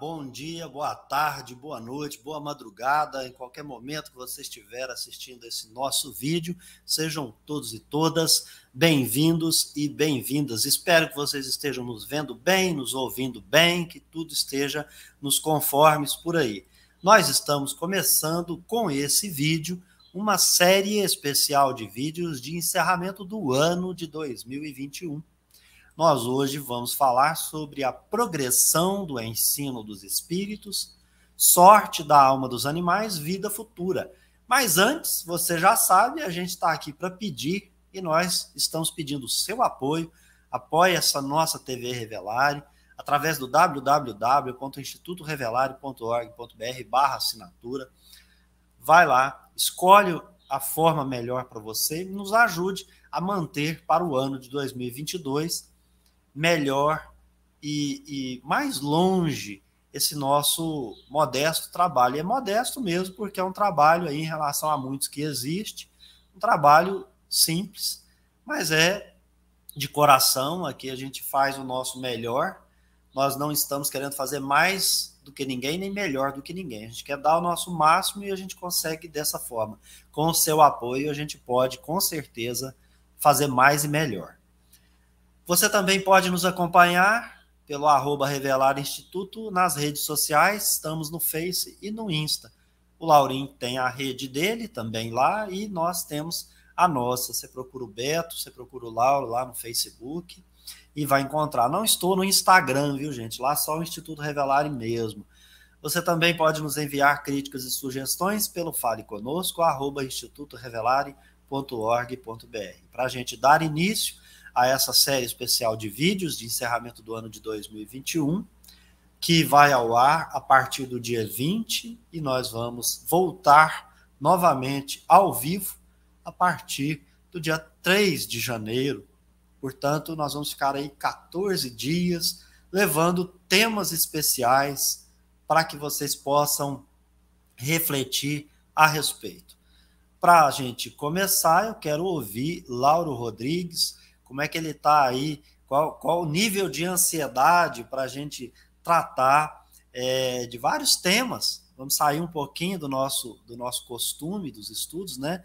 bom dia, boa tarde, boa noite, boa madrugada, em qualquer momento que você estiver assistindo esse nosso vídeo. Sejam todos e todas bem-vindos e bem-vindas. Espero que vocês estejam nos vendo bem, nos ouvindo bem, que tudo esteja nos conformes por aí. Nós estamos começando com esse vídeo uma série especial de vídeos de encerramento do ano de 2021 nós hoje vamos falar sobre a progressão do ensino dos espíritos, sorte da alma dos animais, vida futura. Mas antes, você já sabe, a gente está aqui para pedir e nós estamos pedindo o seu apoio. Apoie essa nossa TV Revelare através do www.institutorevelare.org.br barra assinatura. Vai lá, escolhe a forma melhor para você e nos ajude a manter para o ano de 2022 melhor e, e mais longe esse nosso modesto trabalho. E é modesto mesmo, porque é um trabalho aí em relação a muitos que existe, um trabalho simples, mas é de coração. Aqui a gente faz o nosso melhor. Nós não estamos querendo fazer mais do que ninguém, nem melhor do que ninguém. A gente quer dar o nosso máximo e a gente consegue dessa forma. Com o seu apoio, a gente pode, com certeza, fazer mais e melhor. Você também pode nos acompanhar pelo arroba Revelar Instituto nas redes sociais, estamos no Face e no Insta. O Laurim tem a rede dele também lá e nós temos a nossa. Você procura o Beto, você procura o Lauro lá no Facebook e vai encontrar. Não estou no Instagram, viu, gente? Lá só o Instituto Revelar mesmo. Você também pode nos enviar críticas e sugestões pelo Fale Conosco, arroba institutorevelare.org.br. Para a gente dar início a essa série especial de vídeos de encerramento do ano de 2021, que vai ao ar a partir do dia 20 e nós vamos voltar novamente ao vivo a partir do dia 3 de janeiro. Portanto, nós vamos ficar aí 14 dias levando temas especiais para que vocês possam refletir a respeito. Para a gente começar, eu quero ouvir Lauro Rodrigues, como é que ele está aí, qual, qual o nível de ansiedade para a gente tratar é, de vários temas. Vamos sair um pouquinho do nosso, do nosso costume, dos estudos, né?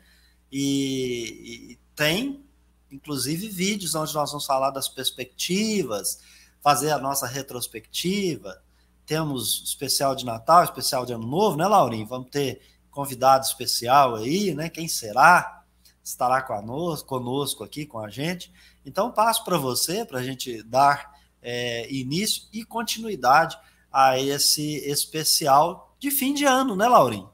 E, e tem, inclusive, vídeos onde nós vamos falar das perspectivas, fazer a nossa retrospectiva. Temos especial de Natal, especial de Ano Novo, né, Laurinho? Vamos ter convidado especial aí, né? Quem será? Estará conosco, conosco aqui com a gente. Então, passo para você, para a gente dar é, início e continuidade a esse especial de fim de ano, né, Laurinho?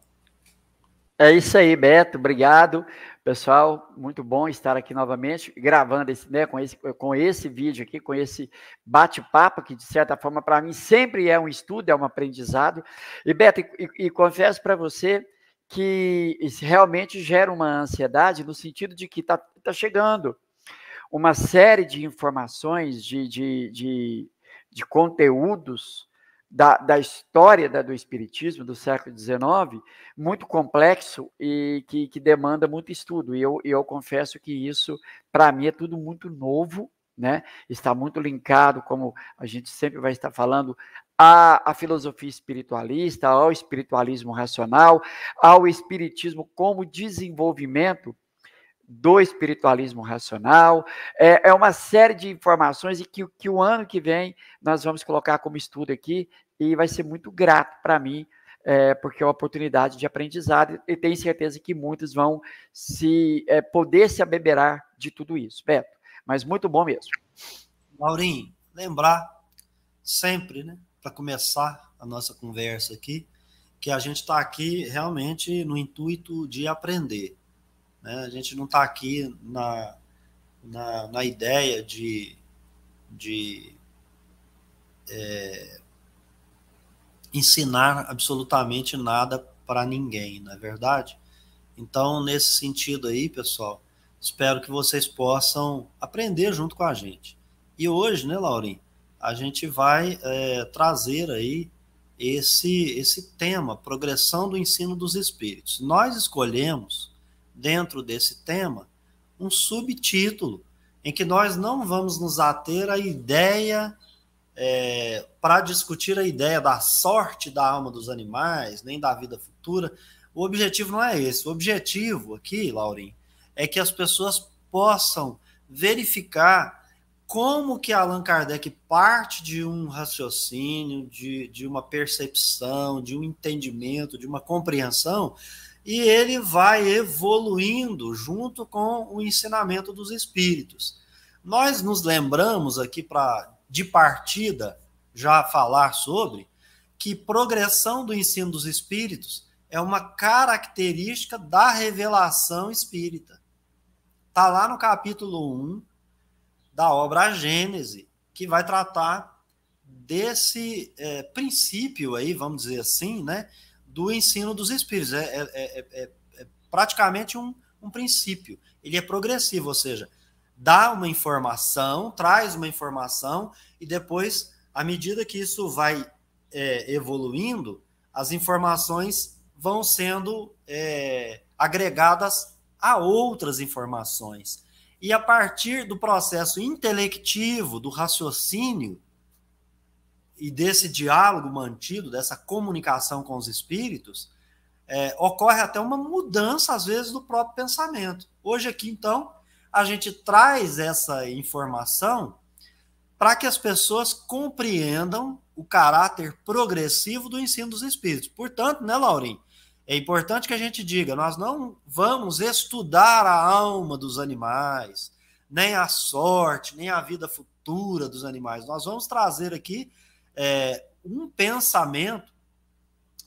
É isso aí, Beto, obrigado. Pessoal, muito bom estar aqui novamente, gravando esse, né, com, esse, com esse vídeo aqui, com esse bate-papo, que de certa forma para mim sempre é um estudo, é um aprendizado. E Beto, e, e confesso para você que realmente gera uma ansiedade no sentido de que está tá chegando uma série de informações, de, de, de, de conteúdos da, da história da, do Espiritismo do século XIX, muito complexo e que, que demanda muito estudo. E eu, eu confesso que isso, para mim, é tudo muito novo, né? está muito linkado, como a gente sempre vai estar falando, à, à filosofia espiritualista, ao espiritualismo racional, ao espiritismo como desenvolvimento do espiritualismo racional. É, é uma série de informações e que, que o ano que vem nós vamos colocar como estudo aqui e vai ser muito grato para mim, é, porque é uma oportunidade de aprendizado e tenho certeza que muitos vão se é, poder se abeberar de tudo isso, Beto. Mas muito bom mesmo. Maurinho, lembrar sempre, né, para começar a nossa conversa aqui, que a gente está aqui realmente no intuito de aprender. Né? A gente não está aqui na, na, na, ideia de, de é, ensinar absolutamente nada para ninguém, não é verdade? Então, nesse sentido aí, pessoal, espero que vocês possam aprender junto com a gente. E hoje, né, Laurinho, a gente vai é, trazer aí esse, esse tema, progressão do ensino dos espíritos. Nós escolhemos dentro desse tema um subtítulo em que nós não vamos nos ater à ideia é, para discutir a ideia da sorte da alma dos animais, nem da vida futura. O objetivo não é esse. O objetivo aqui, Laurim, é que as pessoas possam verificar como que Allan Kardec parte de um raciocínio, de, de uma percepção, de um entendimento, de uma compreensão, e ele vai evoluindo junto com o ensinamento dos espíritos. Nós nos lembramos aqui para de partida já falar sobre que progressão do ensino dos espíritos é uma característica da revelação espírita. Está lá no capítulo 1 da obra Gênese, que vai tratar desse é, princípio aí, vamos dizer assim, né, do ensino dos espíritos. É, é, é, é praticamente um, um princípio. Ele é progressivo, ou seja, dá uma informação, traz uma informação, e depois, à medida que isso vai é, evoluindo, as informações vão sendo é, agregadas a outras informações. E a partir do processo intelectivo, do raciocínio e desse diálogo mantido, dessa comunicação com os espíritos, é, ocorre até uma mudança, às vezes, do próprio pensamento. Hoje, aqui, então, a gente traz essa informação para que as pessoas compreendam o caráter progressivo do ensino dos espíritos. Portanto, né, Laurim? É importante que a gente diga: nós não vamos estudar a alma dos animais, nem a sorte, nem a vida futura dos animais. Nós vamos trazer aqui é, um pensamento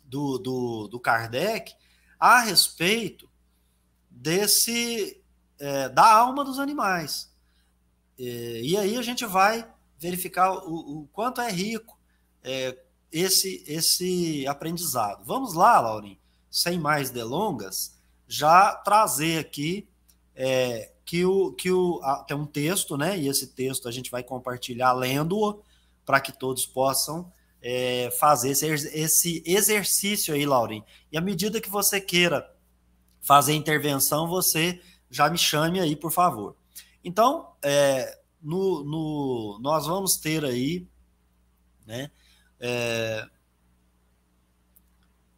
do, do, do Kardec a respeito desse é, da alma dos animais. E, e, aí a gente vai verificar o, o quanto é rico é, esse, esse aprendizado. Vamos lá, Laurim, sem mais delongas, já trazer aqui é, que, o, que o, tem um texto, né? E esse texto a gente vai compartilhar lendo-o para que todos possam é, fazer esse, esse exercício aí, Laurim. E à medida que você queira fazer intervenção, você já me chame aí, por favor. Então, é, no, no, nós vamos ter aí, né, é,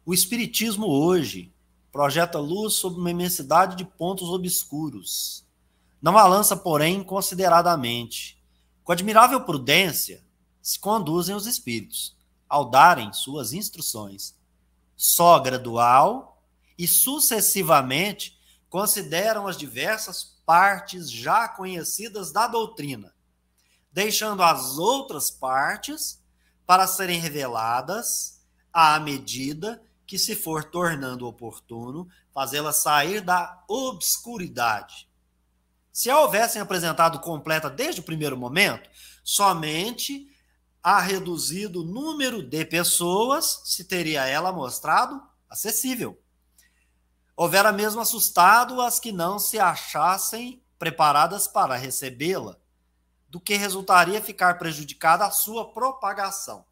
o Espiritismo hoje projeta luz sobre uma imensidade de pontos obscuros. Não alança, porém, consideradamente. Com admirável prudência, se conduzem os espíritos, ao darem suas instruções. Só gradual e sucessivamente consideram as diversas partes já conhecidas da doutrina, deixando as outras partes para serem reveladas à medida que se for tornando oportuno fazê-la sair da obscuridade. Se a houvessem apresentado completa desde o primeiro momento, somente a reduzido número de pessoas se teria ela mostrado acessível houvera mesmo assustado as que não se achassem preparadas para recebê-la, do que resultaria ficar prejudicada a sua propagação.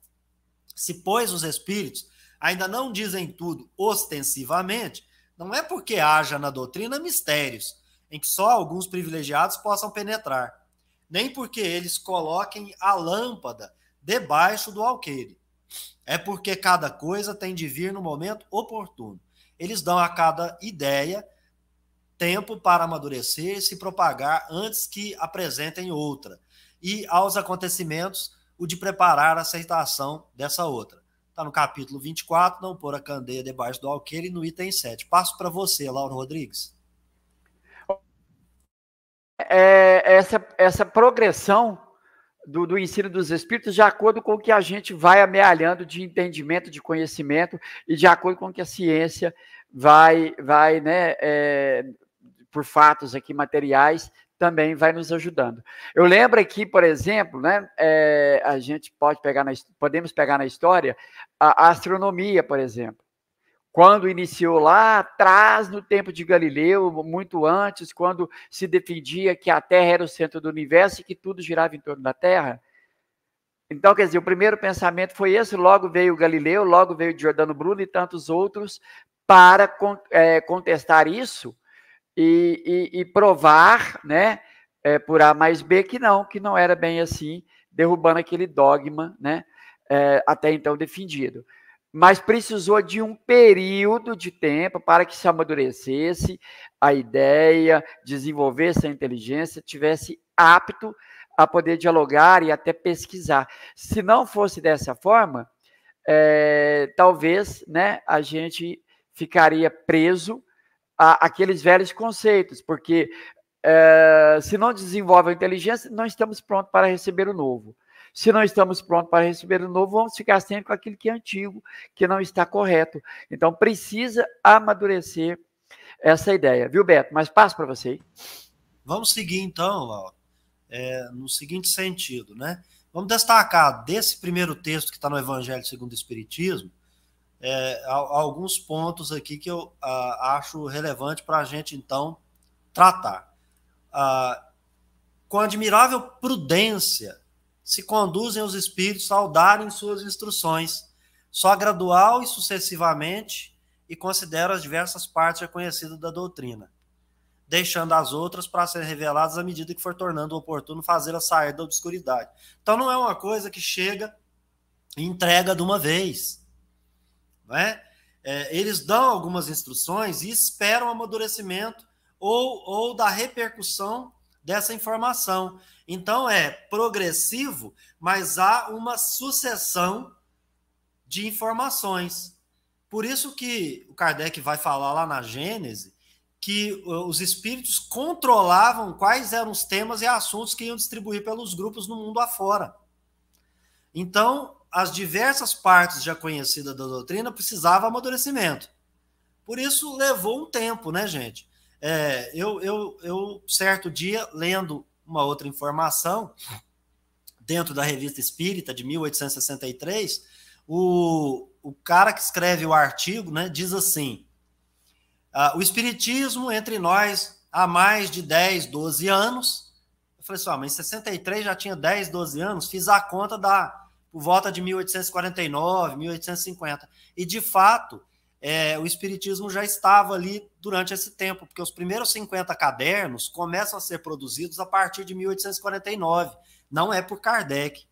Se, pois, os espíritos ainda não dizem tudo ostensivamente, não é porque haja na doutrina mistérios em que só alguns privilegiados possam penetrar, nem porque eles coloquem a lâmpada debaixo do alqueire. É porque cada coisa tem de vir no momento oportuno eles dão a cada ideia tempo para amadurecer e se propagar antes que apresentem outra. E aos acontecimentos, o de preparar a aceitação dessa outra. Está no capítulo 24, não pôr a candeia debaixo do alqueire, no item 7. Passo para você, Laura Rodrigues. É, essa, essa progressão do, do, ensino dos espíritos de acordo com o que a gente vai amealhando de entendimento, de conhecimento e de acordo com o que a ciência vai, vai né, é, por fatos aqui materiais, também vai nos ajudando. Eu lembro aqui, por exemplo, né, é, a gente pode pegar na, podemos pegar na história a, a astronomia, por exemplo quando iniciou lá atrás, no tempo de Galileu, muito antes, quando se defendia que a Terra era o centro do universo e que tudo girava em torno da Terra. Então, quer dizer, o primeiro pensamento foi esse, logo veio Galileu, logo veio Giordano Bruno e tantos outros para é, contestar isso e, e, e provar, né, é, por A mais B, que não, que não era bem assim, derrubando aquele dogma, né, é, até então defendido. Mas precisou de um período de tempo para que se amadurecesse a ideia, desenvolvesse a inteligência, tivesse apto a poder dialogar e até pesquisar. Se não fosse dessa forma, é, talvez né, a gente ficaria preso a, aqueles velhos conceitos, porque é, se não desenvolve a inteligência, não estamos prontos para receber o novo. Se não estamos prontos para receber o novo, vamos ficar sempre com aquilo que é antigo, que não está correto. Então, precisa amadurecer essa ideia, viu, Beto? Mas passo para você. Vamos seguir, então, Laura, é, no seguinte sentido, né? Vamos destacar desse primeiro texto que está no Evangelho segundo o Espiritismo, é, alguns pontos aqui que eu a, acho relevante para a gente, então, tratar. Ah, com admirável prudência se conduzem os espíritos ao darem suas instruções, só gradual e sucessivamente, e consideram as diversas partes reconhecidas da doutrina, deixando as outras para serem reveladas à medida que for tornando oportuno fazê-las sair da obscuridade. Então não é uma coisa que chega e entrega de uma vez. Não é? É, eles dão algumas instruções e esperam amadurecimento ou, ou da repercussão dessa informação. Então é progressivo, mas há uma sucessão de informações. Por isso que o Kardec vai falar lá na Gênese que os espíritos controlavam quais eram os temas e assuntos que iam distribuir pelos grupos no mundo afora. Então, as diversas partes já conhecidas da doutrina precisavam amadurecimento. Por isso levou um tempo, né, gente? É, eu, eu, eu, certo dia, lendo uma outra informação, dentro da Revista Espírita, de 1863, o, o cara que escreve o artigo né, diz assim: ah, o Espiritismo entre nós há mais de 10, 12 anos. Eu falei assim: ah, mas em 63 já tinha 10, 12 anos, fiz a conta da por volta de 1849, 1850. E de fato, é, o Espiritismo já estava ali durante esse tempo, porque os primeiros 50 cadernos começam a ser produzidos a partir de 1849, não é por Kardec.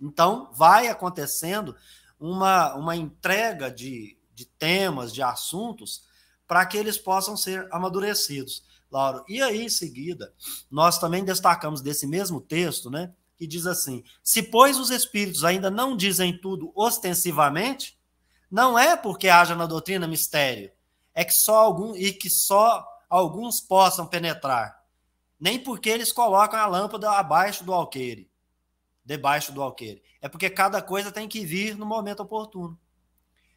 Então, vai acontecendo uma, uma entrega de, de temas, de assuntos, para que eles possam ser amadurecidos. Lauro, e aí em seguida, nós também destacamos desse mesmo texto, né, que diz assim: se, pois, os espíritos ainda não dizem tudo ostensivamente, não é porque haja na doutrina mistério, é que só algum e que só alguns possam penetrar. Nem porque eles colocam a lâmpada abaixo do alqueire, debaixo do alqueire. É porque cada coisa tem que vir no momento oportuno.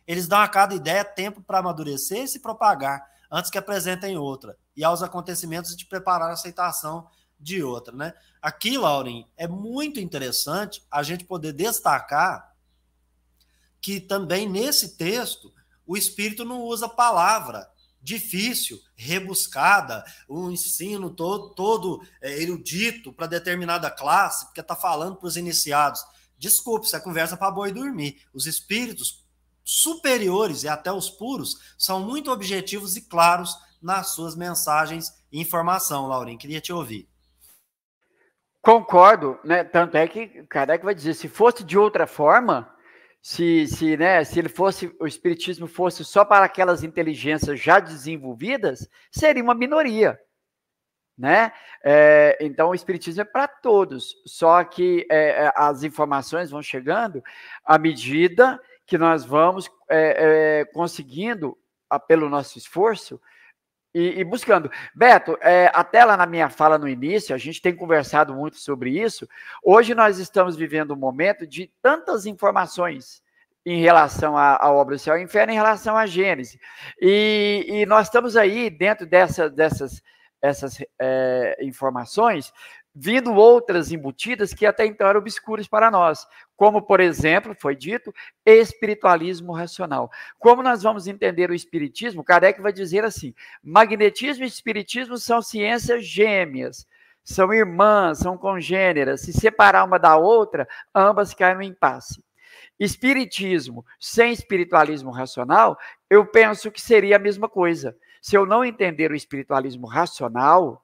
Eles dão a cada ideia tempo para amadurecer e se propagar antes que apresentem outra e aos acontecimentos de preparar a aceitação de outra, né? Aqui, Lauren, é muito interessante a gente poder destacar que também nesse texto o Espírito não usa palavra difícil, rebuscada, um ensino todo, todo é, erudito para determinada classe, porque está falando para os iniciados. Desculpe, isso é conversa para boi dormir. Os espíritos superiores e até os puros são muito objetivos e claros nas suas mensagens e informação, Laurinho. Queria te ouvir. Concordo, né? Tanto é que Kardec vai dizer, se fosse de outra forma, se, se, né, se ele fosse, o espiritismo fosse só para aquelas inteligências já desenvolvidas, seria uma minoria, né? É, então o espiritismo é para todos, só que é, é, as informações vão chegando à medida que nós vamos é, é conseguindo, pelo nosso esforço, e, e buscando. Beto, é, até lá na minha fala no início, a gente tem conversado muito sobre isso. Hoje nós estamos vivendo um momento de tantas informações em relação à, obra do céu e inferno, em relação à Gênesis. E, e nós estamos aí, dentro dessa, dessas essas é, informações, vindo outras embutidas que até então eram obscuras para nós, como, por exemplo, foi dito, espiritualismo racional. Como nós vamos entender o espiritismo? Kardec vai dizer assim: magnetismo e espiritismo são ciências gêmeas, são irmãs, são congêneras. Se separar uma da outra, ambas caem no impasse. Espiritismo sem espiritualismo racional, eu penso que seria a mesma coisa. Se eu não entender o espiritualismo racional,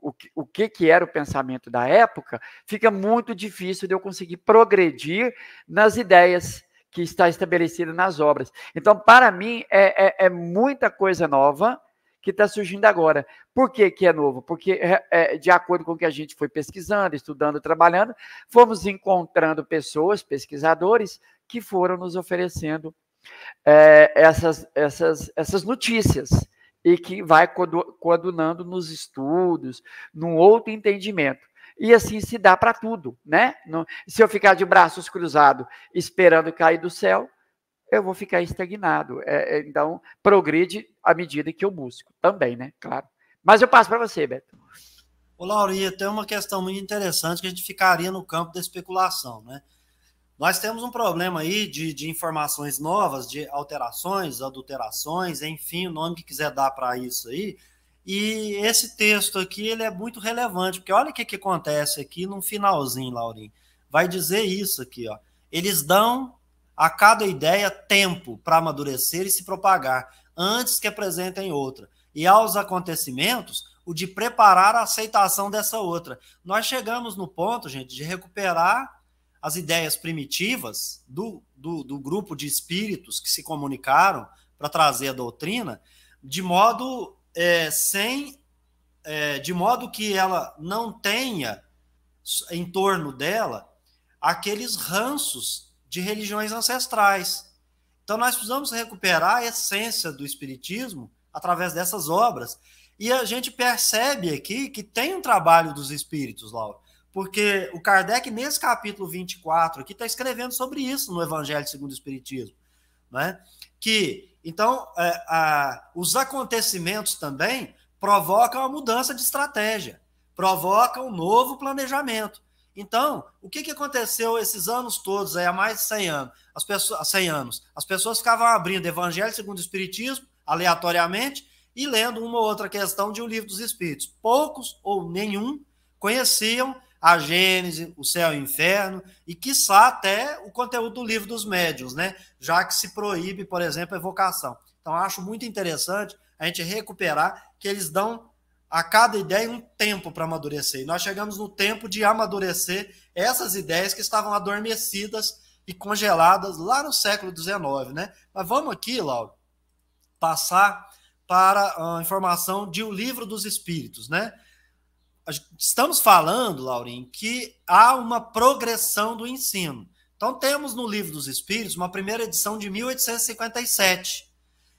o, o que, que era o pensamento da época, fica muito difícil de eu conseguir progredir nas ideias que está estabelecida nas obras. Então, para mim, é, é, é muita coisa nova que está surgindo agora. Por que, que é novo? Porque, é, é, de acordo com o que a gente foi pesquisando, estudando, trabalhando, fomos encontrando pessoas, pesquisadores, que foram nos oferecendo é, essas, essas, essas notícias e que vai coadunando nos estudos, num outro entendimento. E assim se dá para tudo, né? se eu ficar de braços cruzados esperando cair do céu, eu vou ficar estagnado. É, é, então, progride à medida que eu busco também, né? Claro. Mas eu passo para você, Beto. Ô, Laurinha, tem uma questão muito interessante que a gente ficaria no campo da especulação, né? Nós temos um problema aí de, de informações novas, de alterações, adulterações, enfim, o nome que quiser dar para isso aí. E esse texto aqui ele é muito relevante, porque olha o que, que acontece aqui no finalzinho, Laurinho. Vai dizer isso aqui, ó. Eles dão a cada ideia tempo para amadurecer e se propagar, antes que apresentem outra. E aos acontecimentos, o de preparar a aceitação dessa outra. Nós chegamos no ponto, gente, de recuperar as ideias primitivas do, do, do grupo de espíritos que se comunicaram para trazer a doutrina, de modo é, sem, é, de modo que ela não tenha em torno dela aqueles ranços de religiões ancestrais. Então nós precisamos recuperar a essência do espiritismo através dessas obras. E a gente percebe aqui que tem um trabalho dos espíritos, Laura. Porque o Kardec, nesse capítulo 24, aqui está escrevendo sobre isso no Evangelho segundo o Espiritismo. Né? Que, então, é, a, os acontecimentos também provocam a mudança de estratégia, provocam um novo planejamento. Então, o que, que aconteceu esses anos todos, aí, há mais de 100 anos? As pessoas, 100 anos, as pessoas ficavam abrindo Evangelho segundo o Espiritismo, aleatoriamente, e lendo uma ou outra questão de O Livro dos Espíritos. Poucos ou nenhum conheciam a Gênese, o céu e o inferno, e quiçá até o conteúdo do livro dos médiuns, né? Já que se proíbe, por exemplo, a evocação. Então, acho muito interessante a gente recuperar que eles dão a cada ideia um tempo para amadurecer. E nós chegamos no tempo de amadurecer essas ideias que estavam adormecidas e congeladas lá no século XIX, né? Mas vamos aqui, Lauro, passar para a informação de O Livro dos Espíritos, né? Estamos falando, Laurim, que há uma progressão do ensino. Então, temos no Livro dos Espíritos uma primeira edição de 1857.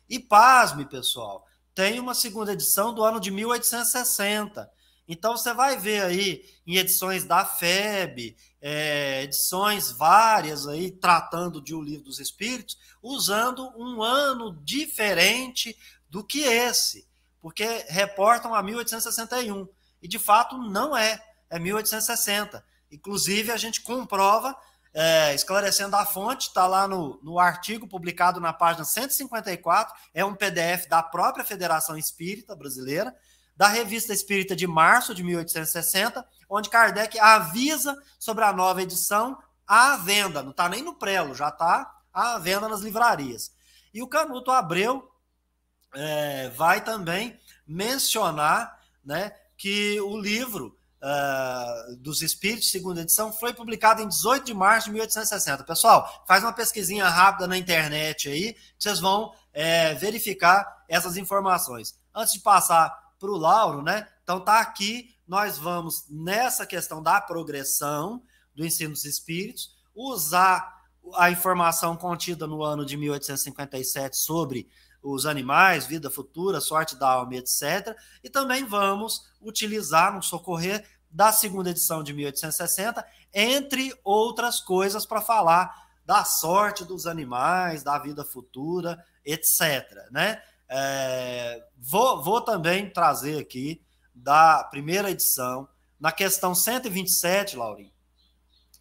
E, pasme, pessoal, tem uma segunda edição do ano de 1860. Então, você vai ver aí em edições da FEB, é, edições várias aí tratando de O Livro dos Espíritos, usando um ano diferente do que esse, porque reportam a 1861 e de fato não é, é 1860. Inclusive, a gente comprova, é, esclarecendo a fonte, está lá no, no artigo publicado na página 154, é um PDF da própria Federação Espírita Brasileira, da Revista Espírita de março de 1860, onde Kardec avisa sobre a nova edição à venda, não está nem no prelo, já está à venda nas livrarias. E o Canuto Abreu é, vai também mencionar né, que o livro uh, dos Espíritos, segunda edição, foi publicado em 18 de março de 1860. Pessoal, faz uma pesquisinha rápida na internet aí, vocês vão é, verificar essas informações. Antes de passar para o Lauro, né? Então tá aqui, nós vamos nessa questão da progressão do ensino dos espíritos, usar a informação contida no ano de 1857 sobre os animais, vida futura, sorte da alma, etc. E também vamos utilizar no socorrer da segunda edição de 1860, entre outras coisas, para falar da sorte dos animais, da vida futura, etc. Né? É, vou, vou também trazer aqui da primeira edição, na questão 127, Laurinho,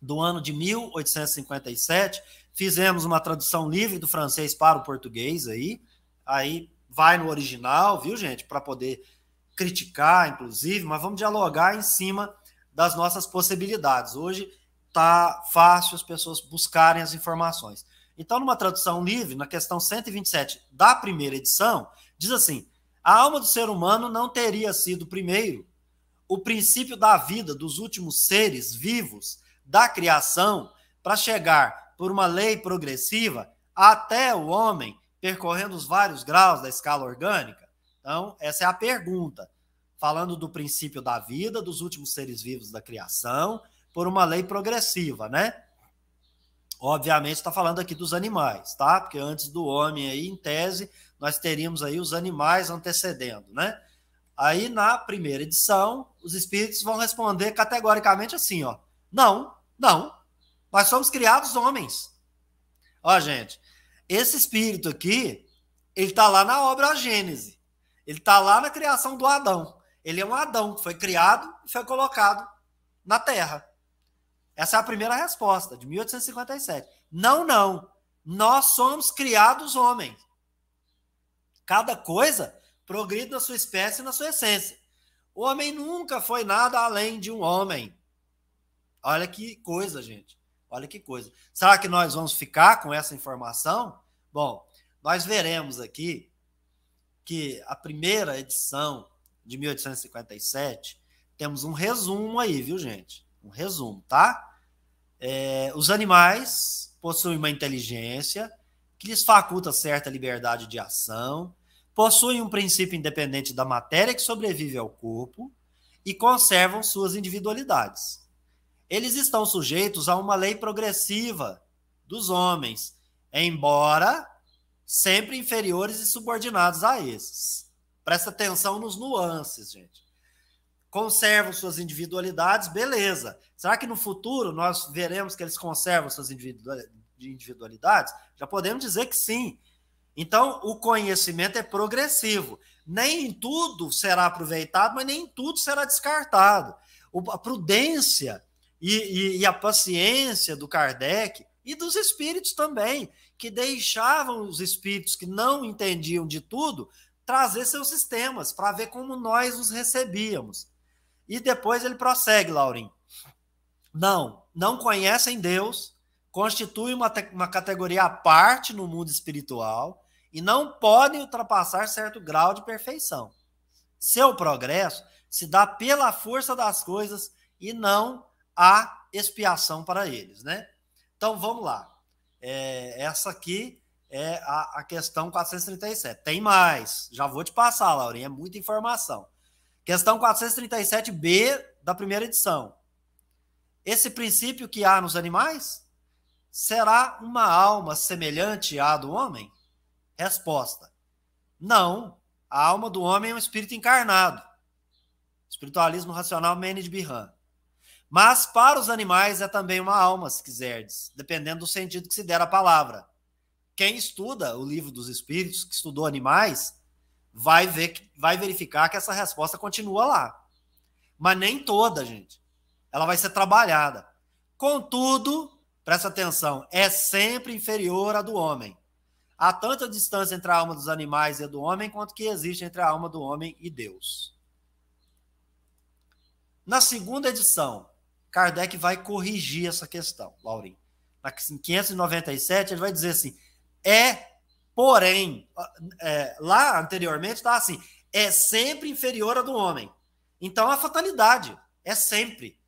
do ano de 1857, fizemos uma tradução livre do francês para o português aí, aí vai no original, viu, gente? Para poder criticar, inclusive, mas vamos dialogar em cima das nossas possibilidades. Hoje tá fácil as pessoas buscarem as informações. Então, numa tradução livre, na questão 127 da primeira edição, diz assim: a alma do ser humano não teria sido primeiro o princípio da vida dos últimos seres vivos da criação para chegar por uma lei progressiva até o homem, percorrendo os vários graus da escala orgânica? Então, essa é a pergunta. Falando do princípio da vida dos últimos seres vivos da criação, por uma lei progressiva, né? Obviamente está falando aqui dos animais, tá? Porque antes do homem aí, em tese, nós teríamos aí os animais antecedendo, né? Aí na primeira edição, os espíritos vão responder categoricamente assim, ó: "Não, não. Nós somos criados homens". Ó, gente, esse espírito aqui, ele está lá na obra Gênese. Ele está lá na criação do Adão. Ele é um Adão que foi criado e foi colocado na Terra. Essa é a primeira resposta, de 1857. Não, não. Nós somos criados homens. Cada coisa progride na sua espécie e na sua essência. O homem nunca foi nada além de um homem. Olha que coisa, gente. Olha que coisa. Será que nós vamos ficar com essa informação? Bom, nós veremos aqui que a primeira edição de 1857 temos um resumo aí, viu, gente? Um resumo, tá? É, os animais possuem uma inteligência que lhes faculta certa liberdade de ação, possuem um princípio independente da matéria que sobrevive ao corpo e conservam suas individualidades. Eles estão sujeitos a uma lei progressiva dos homens, embora sempre inferiores e subordinados a esses. Presta atenção nos nuances, gente. Conservam suas individualidades, beleza. Será que no futuro nós veremos que eles conservam suas individualidades? Já podemos dizer que sim. Então, o conhecimento é progressivo. Nem tudo será aproveitado, mas nem tudo será descartado. a prudência e, e, e a paciência do Kardec e dos espíritos também, que deixavam os espíritos que não entendiam de tudo trazer seus sistemas para ver como nós os recebíamos. E depois ele prossegue, Laurim. Não, não conhecem Deus, constituem uma, uma categoria à parte no mundo espiritual e não podem ultrapassar certo grau de perfeição. Seu progresso se dá pela força das coisas e não há expiação para eles, né? Então vamos lá. É, essa aqui é a, a, questão 437. Tem mais. Já vou te passar, Laurinha. É muita informação. Questão 437b da primeira edição. Esse princípio que há nos animais será uma alma semelhante à do homem? Resposta: Não. A alma do homem é um espírito encarnado. Espiritualismo racional Mendes Birran. Mas para os animais é também uma alma, se quiserdes, dependendo do sentido que se der a palavra. Quem estuda o livro dos espíritos, que estudou animais, vai ver, vai verificar que essa resposta continua lá. Mas nem toda, gente. Ela vai ser trabalhada. Contudo, presta atenção, é sempre inferior à do homem. Há tanta distância entre a alma dos animais e a do homem quanto que existe entre a alma do homem e Deus. Na segunda edição, Kardec vai corrigir essa questão, Laurim. Em 597, ele vai dizer assim: é, porém, é, lá anteriormente está assim, é sempre inferior à do homem. Então, a fatalidade é sempre.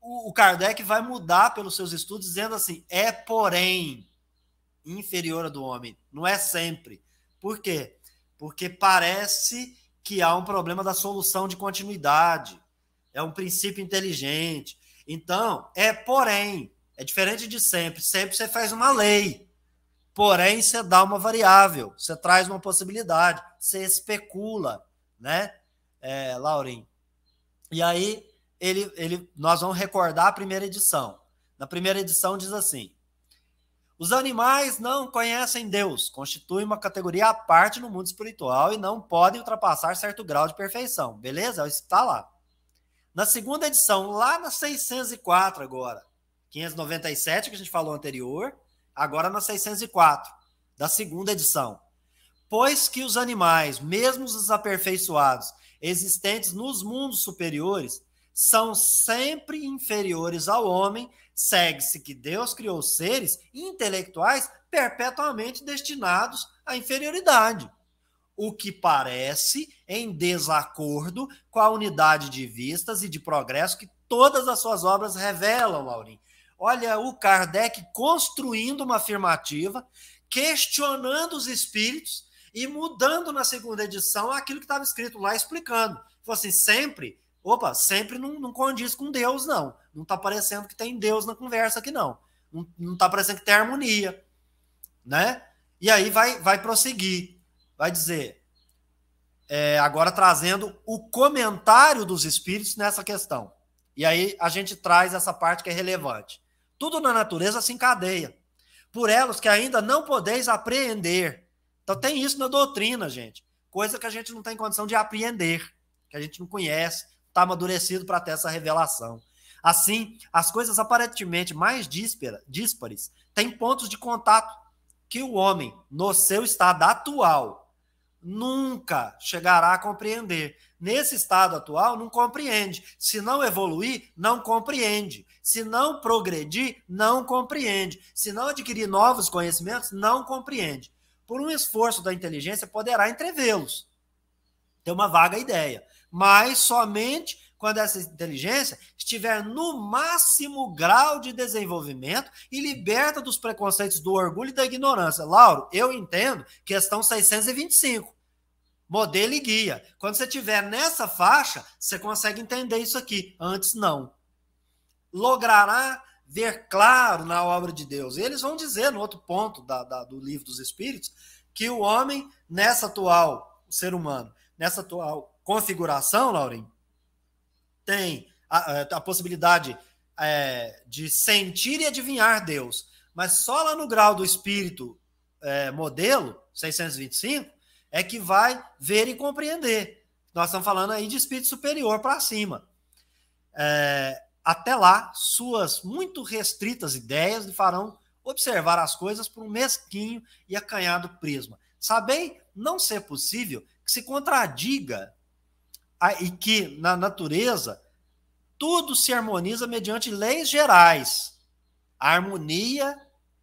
O, o Kardec vai mudar pelos seus estudos dizendo assim: é, porém, inferior à do homem. Não é sempre. Por quê? Porque parece que há um problema da solução de continuidade. É um princípio inteligente. Então, é porém, é diferente de sempre. Sempre você faz uma lei. Porém, você dá uma variável, você traz uma possibilidade, você especula, né, é, Laurim? E aí, ele, ele, nós vamos recordar a primeira edição. Na primeira edição diz assim: os animais não conhecem Deus, constituem uma categoria à parte no mundo espiritual e não podem ultrapassar certo grau de perfeição. Beleza? Isso está lá. Na segunda edição, lá na 604 agora, 597 que a gente falou anterior, agora na 604 da segunda edição. Pois que os animais, mesmo os aperfeiçoados, existentes nos mundos superiores, são sempre inferiores ao homem, segue-se que Deus criou seres intelectuais perpetuamente destinados à inferioridade o que parece em desacordo com a unidade de vistas e de progresso que todas as suas obras revelam, Laurim. Olha o Kardec construindo uma afirmativa, questionando os espíritos e mudando na segunda edição aquilo que estava escrito lá, explicando. Falou assim, sempre, opa, sempre não, não condiz com Deus, não. Não está parecendo que tem Deus na conversa aqui, não. Não está parecendo que tem harmonia, né? E aí vai, vai prosseguir, vai dizer, é, agora trazendo o comentário dos espíritos nessa questão. E aí a gente traz essa parte que é relevante. Tudo na natureza se encadeia. Por elas que ainda não podeis apreender. Então tem isso na doutrina, gente. Coisa que a gente não tem condição de apreender, que a gente não conhece, está amadurecido para ter essa revelação. Assim, as coisas aparentemente mais díspares têm pontos de contato que o homem, no seu estado atual, nunca chegará a compreender. Nesse estado atual, não compreende. Se não evoluir, não compreende. Se não progredir, não compreende. Se não adquirir novos conhecimentos, não compreende. Por um esforço da inteligência, poderá entrevê-los. Tem uma vaga ideia. Mas somente quando essa inteligência estiver no máximo grau de desenvolvimento e liberta dos preconceitos do orgulho e da ignorância. Lauro, eu entendo questão 625 modelo e guia. Quando você estiver nessa faixa, você consegue entender isso aqui. Antes, não. Logrará ver claro na obra de Deus. E eles vão dizer no outro ponto da, da, do livro dos Espíritos que o homem, nessa atual, o ser humano, nessa atual configuração, Laurim, tem a, a possibilidade é, de sentir e adivinhar Deus. Mas só lá no grau do espírito é, modelo, 625, é que vai ver e compreender. Nós estamos falando aí de espírito superior para cima. É, até lá, suas muito restritas ideias lhe farão observar as coisas por um mesquinho e acanhado prisma. Sabem não ser possível que se contradiga e que na natureza tudo se harmoniza mediante leis gerais. A harmonia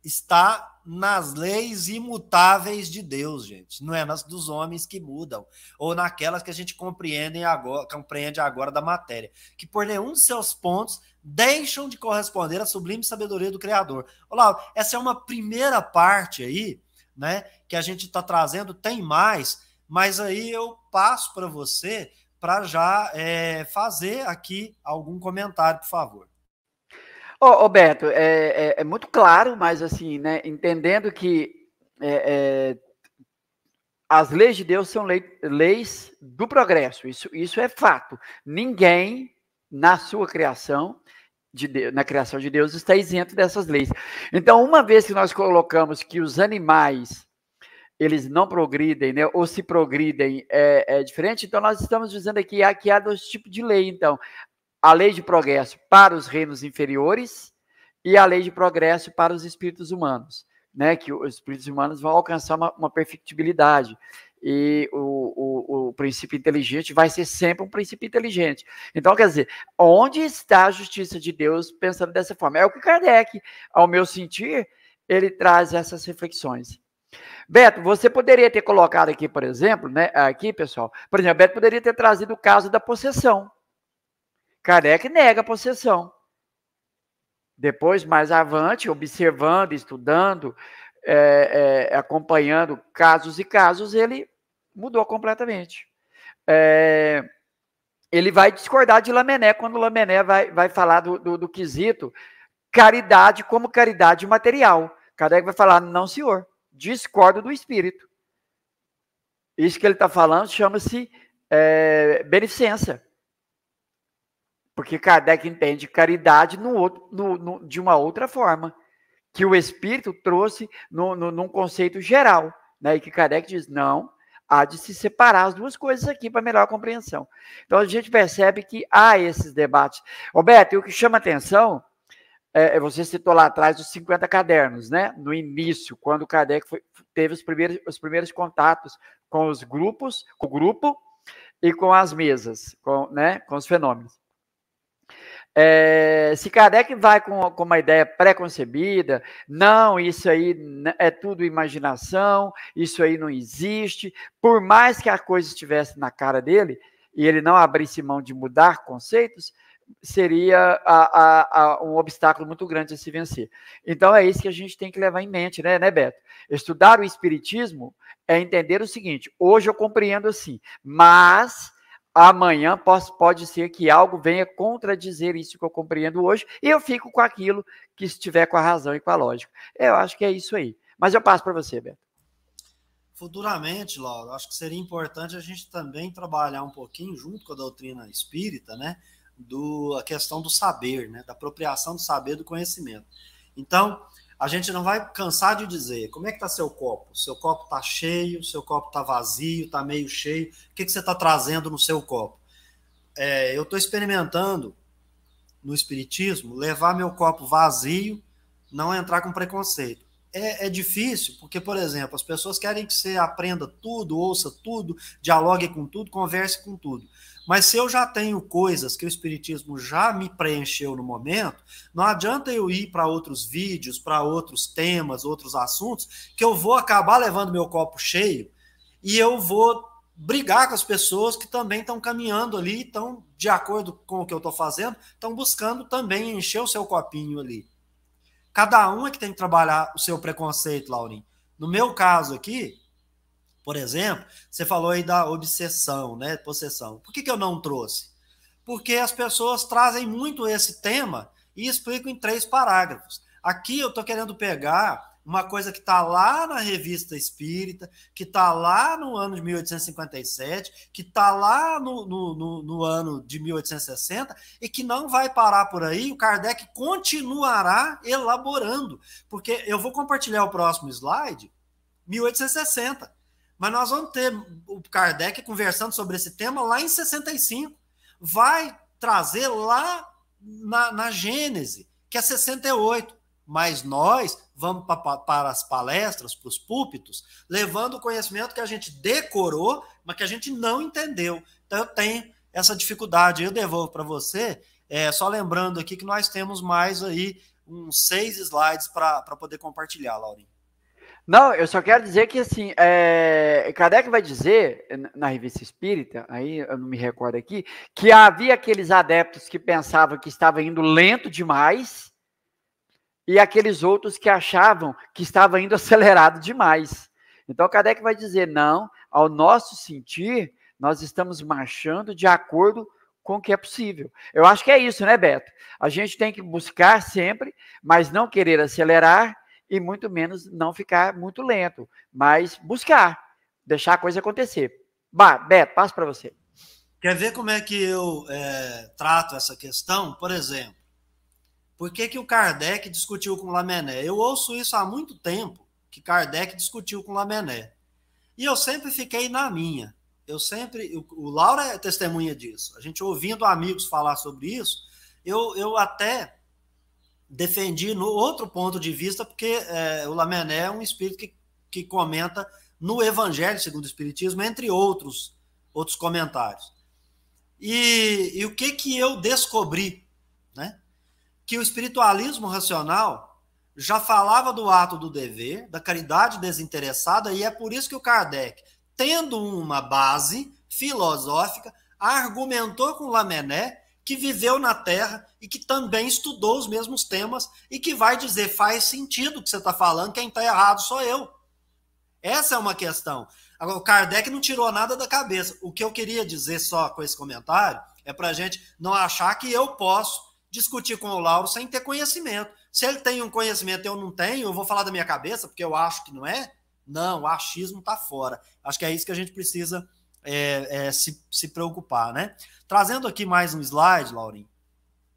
está nas leis imutáveis de Deus, gente. Não é nas dos homens que mudam, ou naquelas que a gente compreende agora, compreende agora da matéria, que por nenhum de seus pontos deixam de corresponder à sublime sabedoria do Criador. Olá, essa é uma primeira parte aí, né, que a gente está trazendo, tem mais, mas aí eu passo para você para já é, fazer aqui algum comentário, por favor. Ô, ô Beto, é, é, é, muito claro, mas assim, né, entendendo que é, é, as leis de Deus são lei, leis do progresso, isso, isso é fato. Ninguém na sua criação, de Deus, na criação de Deus, está isento dessas leis. Então, uma vez que nós colocamos que os animais eles não progridem, né, ou se progridem é, é diferente, então nós estamos dizendo aqui que há dois tipos de lei. Então, a lei de progresso para os reinos inferiores e a lei de progresso para os espíritos humanos, né? Que os espíritos humanos vão alcançar uma, uma perfectibilidade. E o, o, o, princípio inteligente vai ser sempre um princípio inteligente. Então, quer dizer, onde está a justiça de Deus pensando dessa forma? É o que Kardec, ao meu sentir, ele traz essas reflexões. Beto, você poderia ter colocado aqui, por exemplo, né? Aqui, pessoal, por exemplo, Beto poderia ter trazido o caso da possessão. Kardec nega a possessão. Depois, mais avante, observando, estudando, é, é, acompanhando casos e casos, ele mudou completamente. É, ele vai discordar de Lamené quando Lamené vai, vai falar do, do, do quesito caridade como caridade material. Kardec vai falar, não, senhor, discordo do espírito. Isso que ele está falando chama-se é, beneficência. Porque Kardec entende caridade no outro, no, no, de uma outra forma, que o Espírito trouxe no, num conceito geral. Né? E que Kardec diz: não, há de se separar as duas coisas aqui para melhor compreensão. Então a gente percebe que há esses debates. Roberto, e o que chama atenção, é, é você citou lá atrás os 50 cadernos, né? No início, quando Kardec foi, teve os primeiros, os primeiros contatos com os grupos, com o grupo e com as mesas, com, né, com os fenômenos. É, se Kardec vai com, com uma ideia pré-concebida, não, isso aí é tudo imaginação, isso aí não existe, por mais que a coisa estivesse na cara dele, e ele não abrisse mão de mudar conceitos, seria a, a, a, um obstáculo muito grande a se vencer. Então é isso que a gente tem que levar em mente, né, né, Beto? Estudar o Espiritismo é entender o seguinte: hoje eu compreendo assim, mas amanhã pode, pode ser que algo venha contradizer isso que eu compreendo hoje e eu fico com aquilo que estiver com a razão e com a lógica. Eu acho que é isso aí. Mas eu passo para você, Beto. Futuramente, Laura, acho que seria importante a gente também trabalhar um pouquinho junto com a doutrina espírita, né? Do, a questão do saber, né, da apropriação do saber do conhecimento. Então, a gente não vai cansar de dizer como é que está seu copo. Seu copo está cheio, seu copo está vazio, está meio cheio. O que, que você está trazendo no seu copo? É, eu estou experimentando no Espiritismo levar meu copo vazio, não entrar com preconceito. É, é, difícil, porque, por exemplo, as pessoas querem que você aprenda tudo, ouça tudo, dialogue com tudo, converse com tudo. Mas se eu já tenho coisas que o Espiritismo já me preencheu no momento, não adianta eu ir para outros vídeos, para outros temas, outros assuntos, que eu vou acabar levando meu copo cheio e eu vou brigar com as pessoas que também estão caminhando ali, estão de acordo com o que eu estou fazendo, estão buscando também encher o seu copinho ali. Cada um é que tem que trabalhar o seu preconceito, Laurinho. No meu caso aqui, por exemplo, você falou aí da obsessão, né? Possessão. Por que, que eu não trouxe? Porque as pessoas trazem muito esse tema e explicam em três parágrafos. Aqui eu estou querendo pegar uma coisa que está lá na revista espírita, que está lá no ano de 1857, que está lá no, no, no, no, ano de 1860 e que não vai parar por aí. O Kardec continuará elaborando, porque eu vou compartilhar o próximo slide, 1860. Mas nós vamos ter o Kardec conversando sobre esse tema lá em 65. Vai trazer lá na, na Gênese, que é 68. Mas nós vamos pa, pa, para as palestras, para os púlpitos, levando o conhecimento que a gente decorou, mas que a gente não entendeu. Então eu tenho essa dificuldade. Eu devolvo para você, é, só lembrando aqui que nós temos mais aí uns seis slides para poder compartilhar, Laurinho. Não, eu só quero dizer que assim, é, Kardec vai dizer na revista Espírita, aí eu não me recordo aqui, que havia aqueles adeptos que pensavam que estava indo lento demais e aqueles outros que achavam que estava indo acelerado demais. Então Kardec vai dizer não, ao nosso sentir, nós estamos marchando de acordo com o que é possível. Eu acho que é isso, né, Beto? A gente tem que buscar sempre, mas não querer acelerar e muito menos não ficar muito lento, mas buscar, deixar a coisa acontecer. Bah, Beto, passo para você. Quer ver como é que eu é, trato essa questão? Por exemplo, por que, que o Kardec discutiu com Lamennais? Eu ouço isso há muito tempo, que Kardec discutiu com Lamennais. E eu sempre fiquei na minha. Eu sempre, o, o Laura é testemunha disso. A gente ouvindo amigos falar sobre isso, eu, eu até defendi no outro ponto de vista, porque é, o Lamené é um espírito que, que comenta no Evangelho segundo o Espiritismo, entre outros, outros comentários. E, e o que, que eu descobri? Que o espiritualismo racional já falava do ato do dever, da caridade desinteressada, e é por isso que o Kardec, tendo uma base filosófica, argumentou com Lamené que viveu na Terra e que também estudou os mesmos temas e que vai dizer faz sentido o que você está falando, quem está errado sou eu. Essa é uma questão. Agora, o Kardec não tirou nada da cabeça. O que eu queria dizer só com esse comentário é para a gente não achar que eu posso discutir com o Lauro sem ter conhecimento. Se ele tem um conhecimento eu não tenho, eu vou falar da minha cabeça, porque eu acho que não é. Não, o achismo está fora. Acho que é isso que a gente precisa é, é, se, se preocupar, né? Trazendo aqui mais um slide, Laurinho,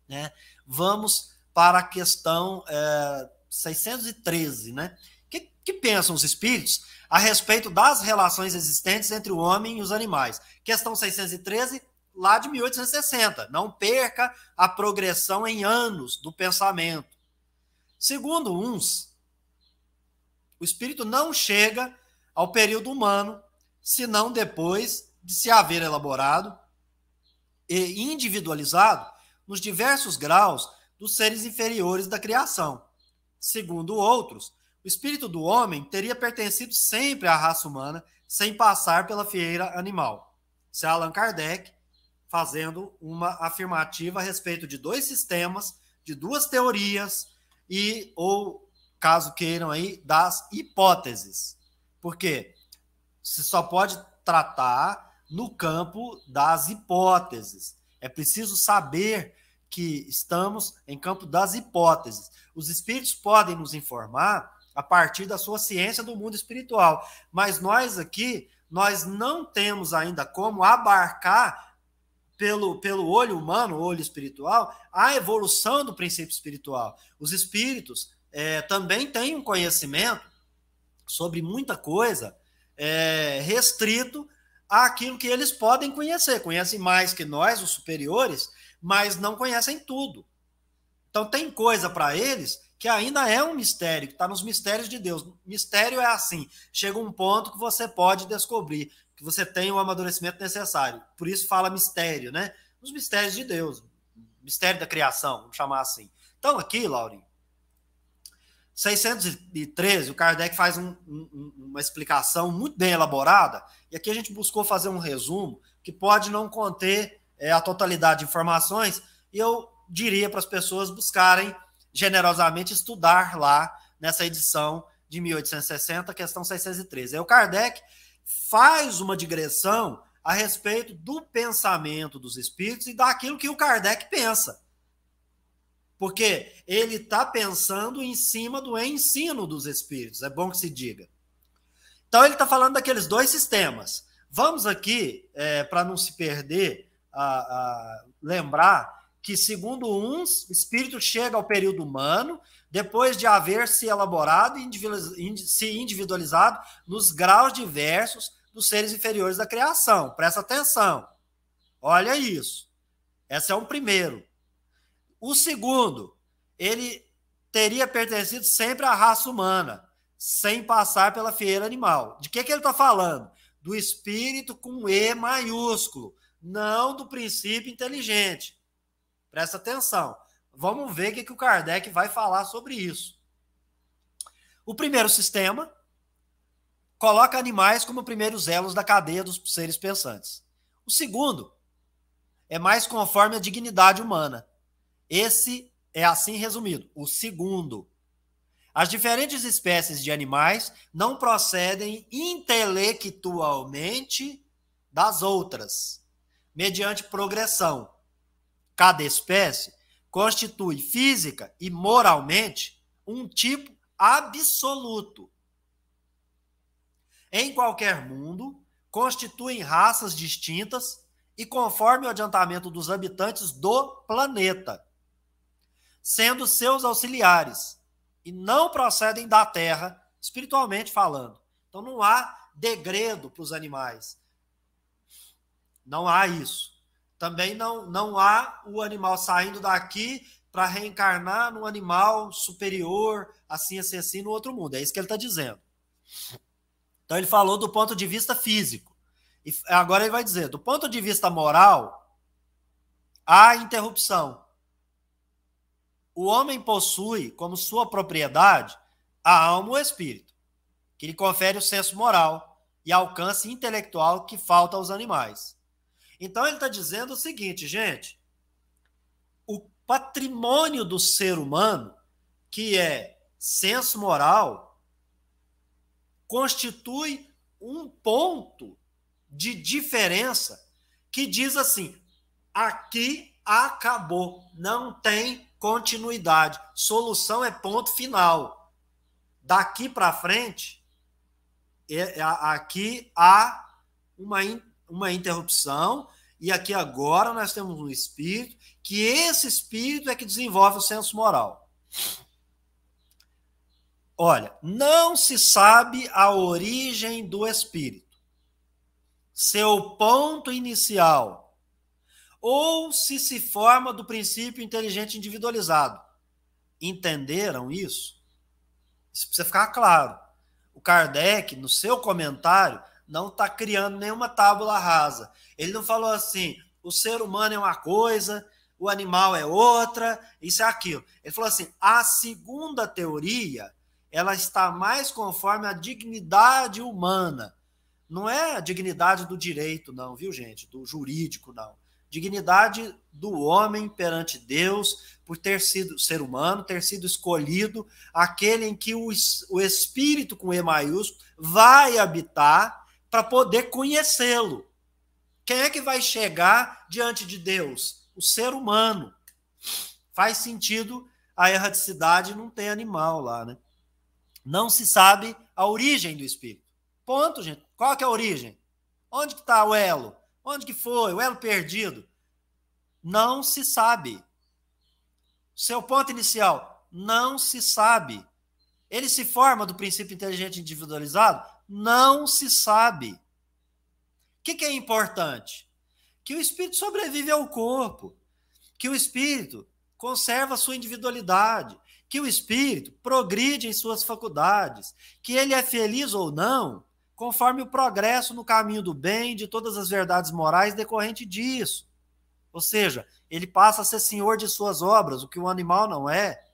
né? Vamos para a questão é, 613, né? Que, que pensam os espíritos a respeito das relações existentes entre o homem e os animais? Questão 613, lá de 1860. Não perca a progressão em anos do pensamento. Segundo uns, o espírito não chega ao período humano, senão depois de se haver elaborado e individualizado nos diversos graus dos seres inferiores da criação. Segundo outros, o espírito do homem teria pertencido sempre à raça humana, sem passar pela fieira animal. Isso é Allan Kardec fazendo uma afirmativa a respeito de dois sistemas, de duas teorias e ou caso queiram aí das hipóteses. Por quê? Você só pode tratar no campo das hipóteses. É preciso saber que estamos em campo das hipóteses. Os espíritos podem nos informar a partir da sua ciência do mundo espiritual, mas nós aqui nós não temos ainda como abarcar pelo, pelo olho humano, olho espiritual, a evolução do princípio espiritual. Os espíritos é, também têm um conhecimento sobre muita coisa é, restrito àquilo que eles podem conhecer. Conhecem mais que nós, os superiores, mas não conhecem tudo. Então, tem coisa para eles que ainda é um mistério, que está nos mistérios de Deus. Mistério é assim: chega um ponto que você pode descobrir, que você tem o amadurecimento necessário. Por isso fala mistério, né? Os mistérios de Deus, mistério da criação, vamos chamar assim. Então, aqui, Laurinho, 613, o Kardec faz um, um, uma explicação muito bem elaborada, e aqui a gente buscou fazer um resumo que pode não conter é, a totalidade de informações, e eu diria para as pessoas buscarem generosamente estudar lá nessa edição de 1860, questão 613. Aí o Kardec faz uma digressão a respeito do pensamento dos espíritos e daquilo que o Kardec pensa. Porque ele está pensando em cima do ensino dos espíritos, é bom que se diga. Então, ele está falando daqueles dois sistemas. Vamos aqui, é, para não se perder, a, a lembrar que, segundo uns, espírito chega ao período humano depois de haver se elaborado e se individualizado nos graus diversos dos seres inferiores da criação. Presta atenção. Olha isso. Esse é um primeiro. O segundo, ele teria pertencido sempre à raça humana, sem passar pela fieira animal. De que, que ele está falando? Do espírito com E maiúsculo, não do princípio inteligente. Presta atenção. Vamos ver o que, que o Kardec vai falar sobre isso. O primeiro sistema coloca animais como primeiros elos da cadeia dos seres pensantes. O segundo é mais conforme a dignidade humana. Esse é assim resumido. O segundo. As diferentes espécies de animais não procedem intelectualmente das outras, mediante progressão Cada espécie constitui física e moralmente um tipo absoluto. Em qualquer mundo, constituem raças distintas e conforme o adiantamento dos habitantes do planeta, sendo seus auxiliares, e não procedem da terra, espiritualmente falando. Então não há degredo para os animais. Não há isso também não, não há o animal saindo daqui para reencarnar num animal superior, assim, assim, assim, no outro mundo. É isso que ele está dizendo. Então, ele falou do ponto de vista físico. E agora ele vai dizer: do ponto de vista moral, há interrupção. O homem possui como sua propriedade a alma ou o espírito, que lhe confere o senso moral e alcance intelectual que falta aos animais. Então ele está dizendo o seguinte, gente: o patrimônio do ser humano, que é senso moral, constitui um ponto de diferença que diz assim: aqui acabou, não tem continuidade. Solução é ponto final. Daqui para frente, é, é, aqui há uma uma interrupção, e aqui agora nós temos um espírito, que esse espírito é que desenvolve o senso moral. Olha, não se sabe a origem do espírito, seu ponto inicial, ou se se forma do princípio inteligente individualizado. Entenderam isso? Isso precisa ficar claro. O Kardec, no seu comentário, não está criando nenhuma tábula rasa. Ele não falou assim: o ser humano é uma coisa, o animal é outra, isso é aquilo. Ele falou assim: a segunda teoria ela está mais conforme a dignidade humana. Não é a dignidade do direito, não, viu, gente? Do jurídico, não. Dignidade do homem perante Deus, por ter sido ser humano, ter sido escolhido, aquele em que o, o Espírito, com E maiúsculo, vai habitar para poder conhecê-lo. Quem é que vai chegar diante de Deus? O ser humano. Faz sentido a erradicidade não ter animal lá, né? Não se sabe a origem do espírito. Ponto, gente. Qual que é a origem? Onde que está o elo? Onde que foi? O elo perdido? Não se sabe. Seu ponto inicial, não se sabe. Ele se forma do princípio inteligente individualizado? Não se sabe. O que, que é importante? Que o espírito sobrevive ao corpo, que o espírito conserva sua individualidade, que o espírito progride em suas faculdades, que ele é feliz ou não, conforme o progresso no caminho do bem, de todas as verdades morais decorrente disso. Ou seja, ele passa a ser senhor de suas obras, o que o animal não é.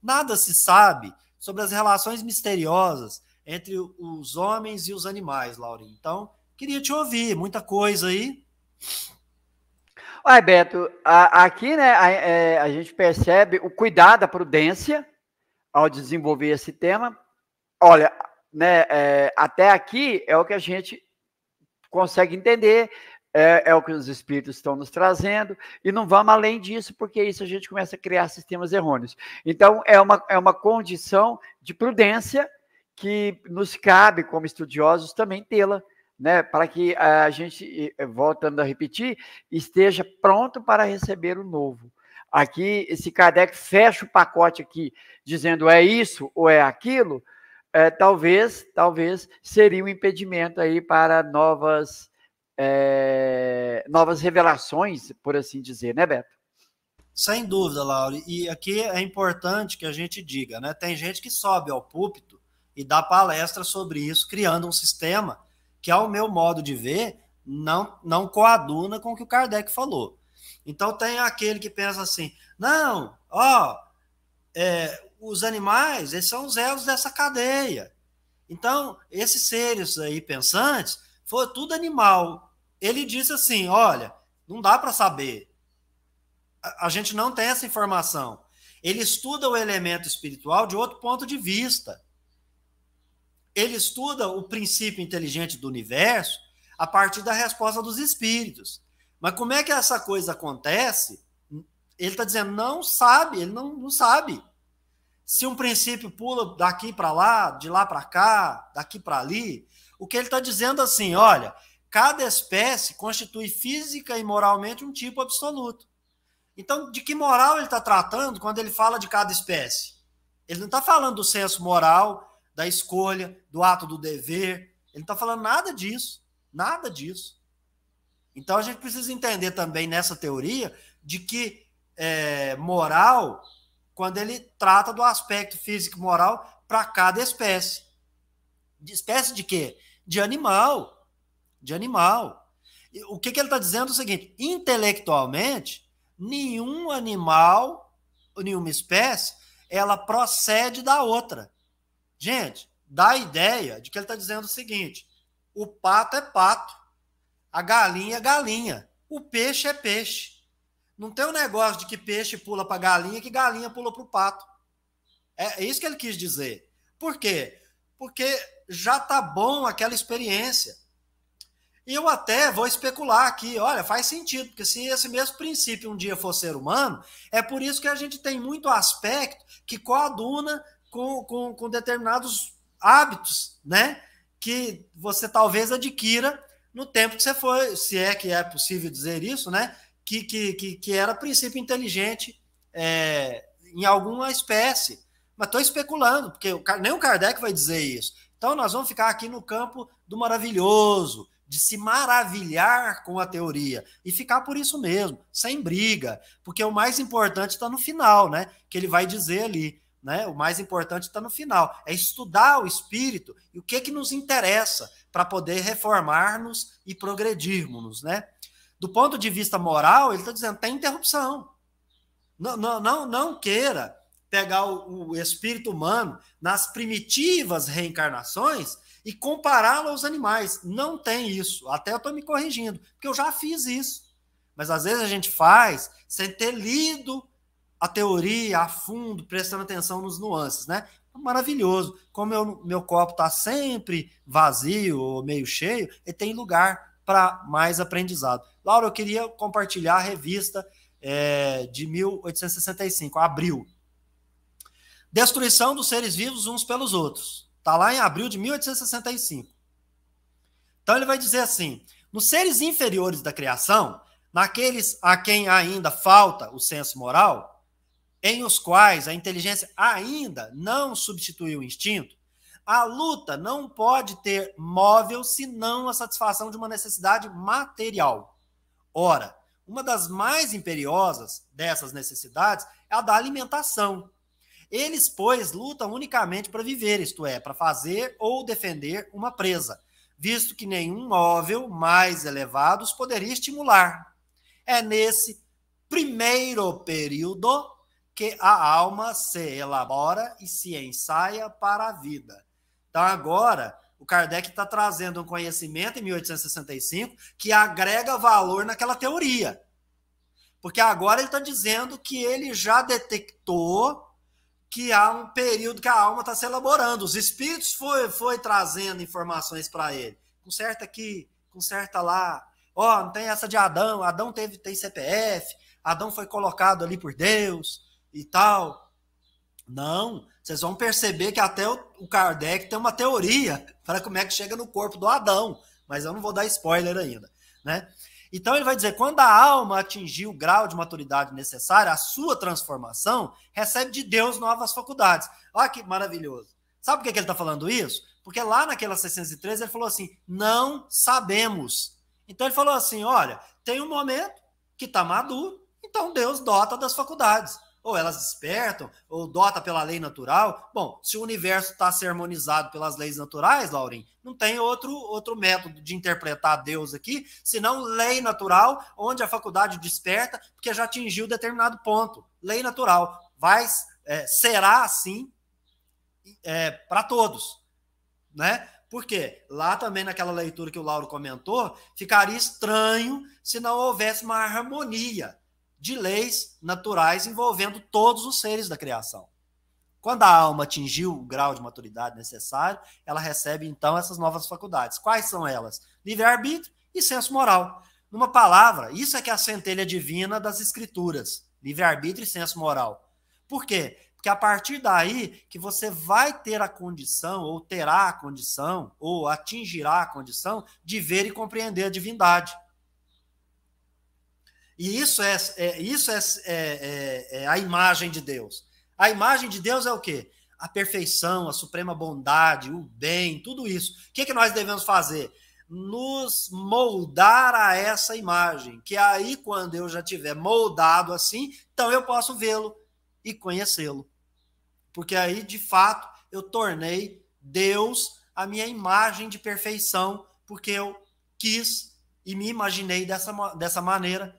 Nada se sabe sobre as relações misteriosas entre os homens e os animais, Laurinho. Então, queria te ouvir, muita coisa aí. Olha, Beto, a, aqui né, a, é, a, gente percebe o cuidado, a prudência ao desenvolver esse tema. Olha, né, é, até aqui é o que a gente consegue entender, é, é, o que os espíritos estão nos trazendo, e não vamos além disso, porque isso a gente começa a criar sistemas errôneos. Então, é uma, é uma condição de prudência que nos cabe, como estudiosos, também tê-la né, para que a gente, voltando a repetir, esteja pronto para receber o novo. Aqui, esse Kardec fecha o pacote aqui, dizendo é isso ou é aquilo, é, talvez, talvez seria um impedimento aí para novas, é, novas revelações, por assim dizer, né, Beto? Sem dúvida, Laura. E aqui é importante que a gente diga, né? Tem gente que sobe ao púlpito e dá palestra sobre isso, criando um sistema que, ao meu modo de ver, não, não coaduna com o que o Kardec falou. Então tem aquele que pensa assim: não, ó, é, os animais, eles são os elos dessa cadeia. Então, esses seres aí pensantes, foi tudo animal. Ele disse assim: olha, não dá para saber. A, a gente não tem essa informação. Ele estuda o elemento espiritual de outro ponto de vista ele estuda o princípio inteligente do universo a partir da resposta dos espíritos. Mas como é que essa coisa acontece? Ele está dizendo, não sabe, ele não, não sabe. Se um princípio pula daqui para lá, de lá para cá, daqui para ali, o que ele está dizendo assim, olha, cada espécie constitui física e moralmente um tipo absoluto. Então, de que moral ele está tratando quando ele fala de cada espécie? Ele não está falando do senso moral, da escolha, do ato do dever. Ele não está falando nada disso. Nada disso. Então a gente precisa entender também nessa teoria de que é, moral, quando ele trata do aspecto físico moral para cada espécie. De espécie de quê? De animal. De animal. O que, que ele está dizendo é o seguinte: intelectualmente, nenhum animal, nenhuma espécie, ela procede da outra. Gente, dá a ideia de que ele está dizendo o seguinte: o pato é pato, a galinha é galinha, o peixe é peixe. Não tem um negócio de que peixe pula para galinha que galinha pula para o pato. É, é isso que ele quis dizer. Por quê? Porque já tá bom aquela experiência. E eu até vou especular aqui, olha, faz sentido, porque se esse mesmo princípio um dia for ser humano, é por isso que a gente tem muito aspecto que coaduna com, com, com determinados hábitos, né? Que você talvez adquira no tempo que você foi, se é que é possível dizer isso, né? Que, que, que, que era princípio inteligente é, em alguma espécie. Mas estou especulando, porque nem o Kardec vai dizer isso. Então nós vamos ficar aqui no campo do maravilhoso, de se maravilhar com a teoria e ficar por isso mesmo, sem briga, porque o mais importante está no final, né? Que ele vai dizer ali né? O mais importante está no final, é estudar o espírito e o que que nos interessa para poder reformar-nos e progredirmos, né? Do ponto de vista moral, ele está dizendo tem interrupção, Não, não, não, não queira pegar o, o espírito humano nas primitivas reencarnações e compará-lo aos animais. Não tem isso. Até eu estou me corrigindo, porque eu já fiz isso. Mas às vezes a gente faz sem ter lido a teoria a fundo, prestando atenção nos nuances, né? Maravilhoso. Como eu, meu copo está sempre vazio ou meio cheio, ele tem lugar para mais aprendizado. Laura, eu queria compartilhar a revista é, de 1865, abril. Destruição dos seres vivos uns pelos outros. Está lá em abril de 1865. Então ele vai dizer assim: nos seres inferiores da criação, naqueles a quem ainda falta o senso moral, em os quais a inteligência ainda não substituiu o instinto, a luta não pode ter móvel senão a satisfação de uma necessidade material. Ora, uma das mais imperiosas dessas necessidades é a da alimentação. Eles, pois, lutam unicamente para viver, isto é, para fazer ou defender uma presa, visto que nenhum móvel mais elevado os poderia estimular. É nesse primeiro período que a alma se elabora e se ensaia para a vida. Então, agora, o Kardec está trazendo um conhecimento em 1865 que agrega valor naquela teoria. Porque agora ele está dizendo que ele já detectou que há um período que a alma está se elaborando. Os espíritos foi, foi trazendo informações para ele. Conserta aqui, conserta lá. Ó, oh, não tem essa de Adão. Adão teve, tem CPF. Adão foi colocado ali por Deus e tal. Não, vocês vão perceber que até o Kardec tem uma teoria para como é que chega no corpo do Adão, mas eu não vou dar spoiler ainda, né? Então ele vai dizer: quando a alma atingir o grau de maturidade necessário, a sua transformação recebe de Deus novas faculdades. Olha que maravilhoso. Sabe por que ele está falando isso? Porque lá naquela 613 ele falou assim: não sabemos. Então ele falou assim: olha, tem um momento que está maduro, então Deus dota das faculdades ou elas despertam, ou dota pela lei natural. Bom, se o universo está se harmonizado pelas leis naturais, Laurim, não tem outro, outro método de interpretar Deus aqui, senão lei natural, onde a faculdade desperta, porque já atingiu determinado ponto. Lei natural. Vai, é, será assim é, para todos. Né? Porque lá também naquela leitura que o Lauro comentou, ficaria estranho se não houvesse uma harmonia de leis naturais envolvendo todos os seres da criação. Quando a alma atingiu o grau de maturidade necessário, ela recebe então essas novas faculdades. Quais são elas? Livre-arbítrio e senso moral. Numa palavra, isso é que é a centelha divina das escrituras. Livre-arbítrio e senso moral. Por quê? Porque a partir daí que você vai ter a condição, ou terá a condição, ou atingirá a condição de ver e compreender a divindade. E isso é, é isso é, é, é, é, a imagem de Deus. A imagem de Deus é o quê? A perfeição, a suprema bondade, o bem, tudo isso. O que, é que nós devemos fazer? Nos moldar a essa imagem. Que aí, quando eu já tiver moldado assim, então eu posso vê-lo e conhecê-lo. Porque aí, de fato, eu tornei Deus a minha imagem de perfeição, porque eu quis e me imaginei dessa, dessa maneira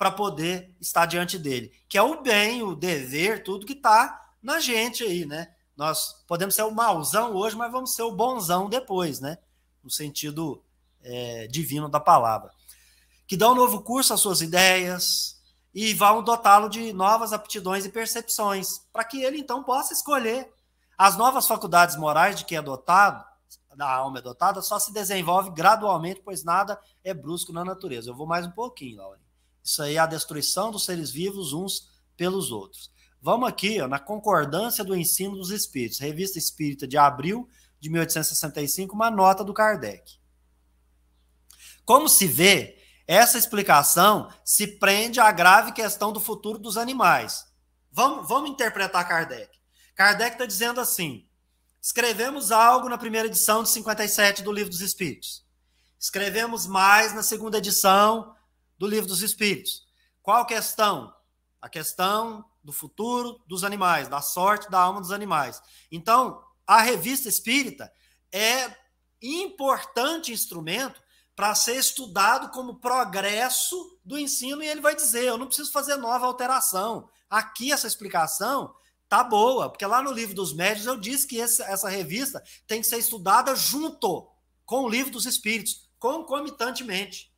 para poder estar diante dele, que é o bem, o dever, tudo que está na gente aí, né? Nós podemos ser o mauzão hoje, mas vamos ser o bonzão depois, né? No sentido é, divino da palavra. Que dá um novo curso às suas ideias e vão dotá-lo de novas aptidões e percepções, para que ele então possa escolher. As novas faculdades morais de que é dotado, da alma é dotada, só se desenvolve gradualmente, pois nada é brusco na natureza. Eu vou mais um pouquinho, Laura. Isso aí é a destruição dos seres vivos uns pelos outros. Vamos aqui ó, na concordância do ensino dos espíritos, Revista Espírita de abril de 1865, uma nota do Kardec. Como se vê, essa explicação se prende à grave questão do futuro dos animais. Vamos, vamos interpretar Kardec. Kardec está dizendo assim: escrevemos algo na primeira edição de 57 do Livro dos Espíritos. Escrevemos mais na segunda edição do livro dos Espíritos. Qual questão? A questão do futuro dos animais, da sorte da alma dos animais. Então, a revista espírita é importante instrumento para ser estudado como progresso do ensino, e ele vai dizer: eu não preciso fazer nova alteração. Aqui essa explicação tá boa, porque lá no livro dos médios eu disse que esse, essa revista tem que ser estudada junto com o livro dos espíritos, concomitantemente.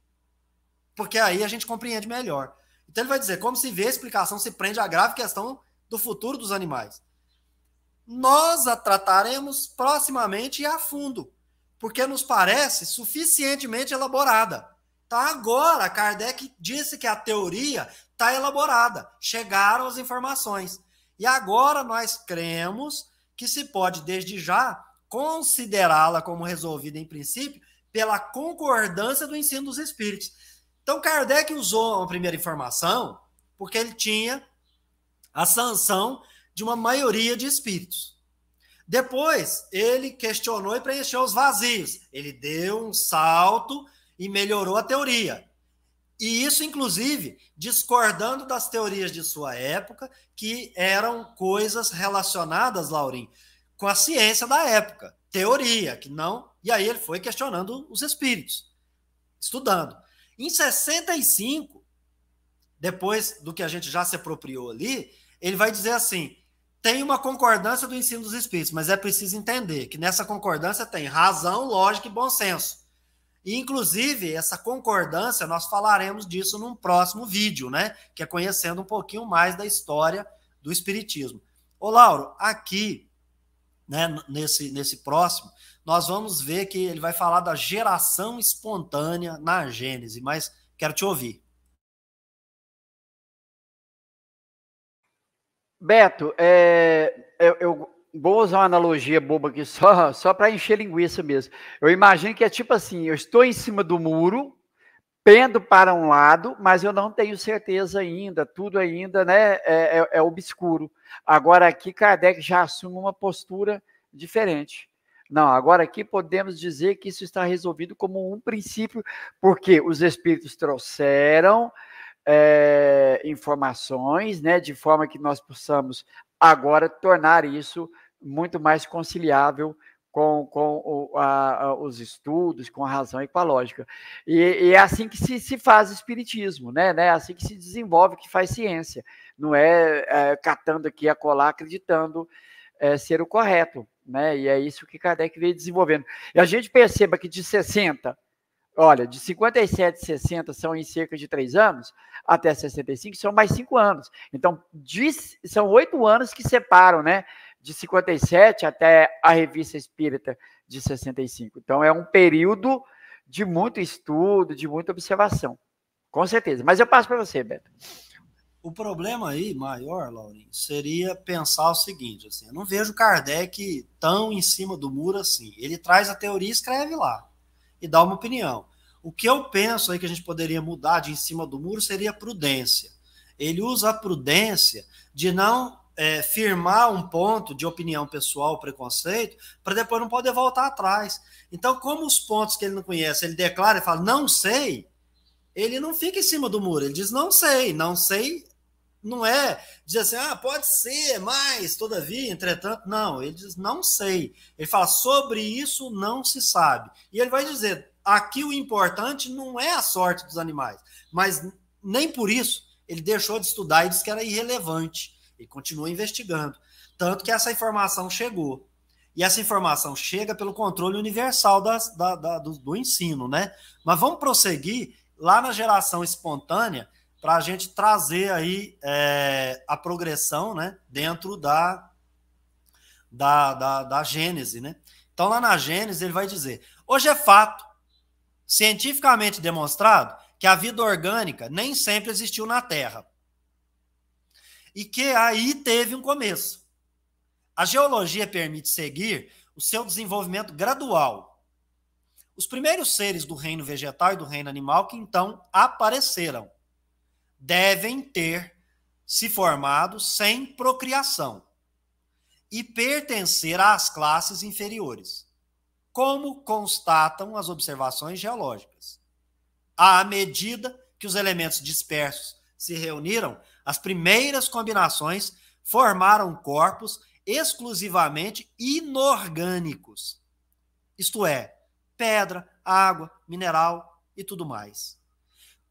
Porque aí a gente compreende melhor. Então ele vai dizer, como se vê, a explicação se prende à grave questão do futuro dos animais. Nós a trataremos proximamente e a fundo, porque nos parece suficientemente elaborada. Tá agora, Kardec disse que a teoria está elaborada, chegaram as informações. E agora nós cremos que se pode, desde já, considerá-la como resolvida em princípio pela concordância do ensino dos espíritos. Então, Kardec usou a primeira informação porque ele tinha a sanção de uma maioria de espíritos. Depois, ele questionou e preencheu os vazios. Ele deu um salto e melhorou a teoria. E isso, inclusive, discordando das teorias de sua época, que eram coisas relacionadas, Laurim, com a ciência da época. Teoria, que não. E aí ele foi questionando os espíritos, estudando. Em 65, depois do que a gente já se apropriou ali, ele vai dizer assim: tem uma concordância do ensino dos espíritos, mas é preciso entender que nessa concordância tem razão, lógica e bom senso. E, inclusive, essa concordância, nós falaremos disso num próximo vídeo, né? Que é conhecendo um pouquinho mais da história do Espiritismo. Ô, Lauro, aqui, né, nesse, nesse próximo, nós vamos ver que ele vai falar da geração espontânea na Gênese, mas quero te ouvir. Beto, é, eu, eu vou usar uma analogia boba aqui só, só para encher linguiça mesmo. Eu imagino que é tipo assim: eu estou em cima do muro, pendo para um lado, mas eu não tenho certeza ainda, tudo ainda né, é, é, é obscuro. Agora aqui Kardec já assume uma postura diferente. Não, agora aqui podemos dizer que isso está resolvido como um princípio, porque os espíritos trouxeram é, informações, né, de forma que nós possamos agora tornar isso muito mais conciliável com, com o, a, a, os estudos, com a razão e com a lógica. E, e, é assim que se, se faz espiritismo, né? né? É assim que se desenvolve, que faz ciência. Não é, é catando aqui a colar, acreditando é, ser o correto. Né? E é isso que Kardec veio desenvolvendo. E a gente perceba que de 60, olha, de 57 e 60 são em cerca de três anos, até 65 são mais cinco anos. Então, de, são oito anos que separam, né? de 57 até a Revista Espírita de 65. Então, é um período de muito estudo, de muita observação. Com certeza. Mas eu passo para você, Beto. O problema aí, maior, Laurinho, seria pensar o seguinte: assim, eu não vejo Kardec tão em cima do muro assim. Ele traz a teoria e escreve lá. E dá uma opinião. O que eu penso aí que a gente poderia mudar de em cima do muro seria prudência. Ele usa a prudência de não é, firmar um ponto de opinião pessoal, preconceito, para depois não poder voltar atrás. Então, como os pontos que ele não conhece, ele declara e fala, não sei, ele não fica em cima do muro, ele diz, não sei, não sei, não é dizer assim, ah, pode ser, mas, todavia, entretanto, não, ele diz, não sei. Ele fala, sobre isso não se sabe. E ele vai dizer, aqui o importante não é a sorte dos animais, mas nem por isso ele deixou de estudar e disse que era irrelevante. Ele continua investigando. Tanto que essa informação chegou. E essa informação chega pelo controle universal das, da, da, do, do, ensino, né? Mas vamos prosseguir lá na geração espontânea para a gente trazer aí é, a progressão, né? Dentro da, da, da, da Gênese, né? Então, lá na Gênese, ele vai dizer: hoje é fato, cientificamente demonstrado, que a vida orgânica nem sempre existiu na Terra e que aí teve um começo. A geologia permite seguir o seu desenvolvimento gradual. Os primeiros seres do reino vegetal e do reino animal que então apareceram devem ter se formado sem procriação e pertencer às classes inferiores, como constatam as observações geológicas. À medida que os elementos dispersos se reuniram, as primeiras combinações formaram corpos exclusivamente inorgânicos. Isto é, pedra, água, mineral e tudo mais.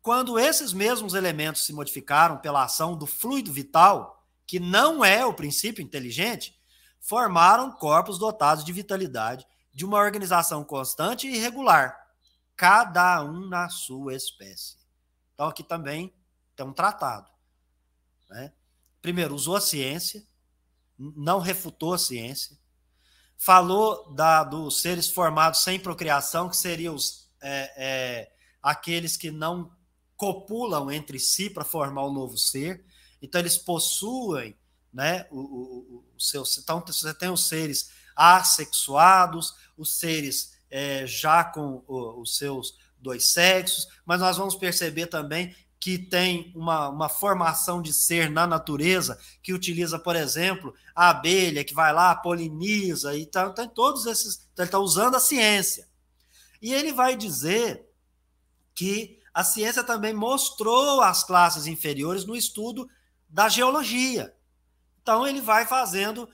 Quando esses mesmos elementos se modificaram pela ação do fluido vital, que não é o princípio inteligente, formaram corpos dotados de vitalidade, de uma organização constante e regular, cada um na sua espécie. Então, aqui também tem um tratado. Né? Primeiro, usou a ciência, não refutou a ciência, falou da, dos seres formados sem procriação, que seriam os, é, é, aqueles que não copulam entre si para formar um novo ser. Então, eles possuem né, o, o, o seu. Então, você tem os seres assexuados, os seres é, já com o, os seus dois sexos, mas nós vamos perceber também que tem uma, uma formação de ser na natureza, que utiliza, por exemplo, a abelha, que vai lá, poliniza, e tá, tem todos esses. Então ele está usando a ciência. E ele vai dizer que a ciência também mostrou as classes inferiores no estudo da geologia. Então ele vai fazendo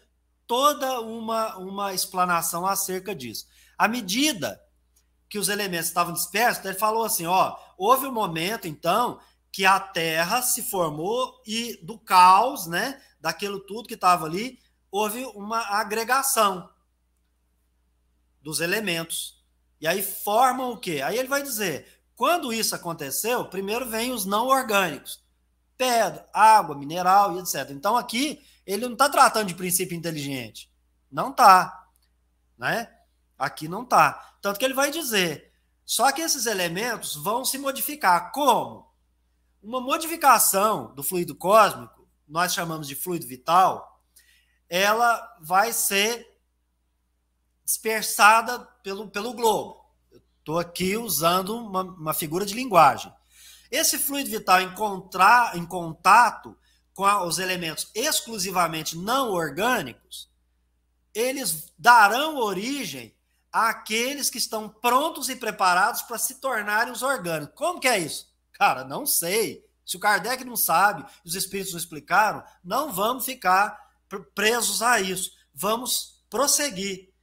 toda uma, uma explanação acerca disso. À medida que os elementos estavam dispersos, ele falou assim: ó, houve um momento, então, que a Terra se formou e do caos, né, daquilo tudo que estava ali, houve uma agregação dos elementos. E aí formam o quê? Aí ele vai dizer, quando isso aconteceu, primeiro vem os não orgânicos, pedra, água, mineral e etc. Então aqui ele não está tratando de princípio inteligente, não está, né? Aqui não está. Tanto que ele vai dizer, só que esses elementos vão se modificar. Como? Uma modificação do fluido cósmico, nós chamamos de fluido vital, ela vai ser dispersada pelo, pelo globo. Estou aqui usando uma, uma, figura de linguagem. Esse fluido vital encontrar, em contato com a, os elementos exclusivamente não orgânicos, eles darão origem àqueles que estão prontos e preparados para se tornarem os orgânicos. Como que é isso? Cara, não sei. Se o Kardec não sabe, os espíritos não explicaram, não vamos ficar presos a isso. Vamos prosseguir.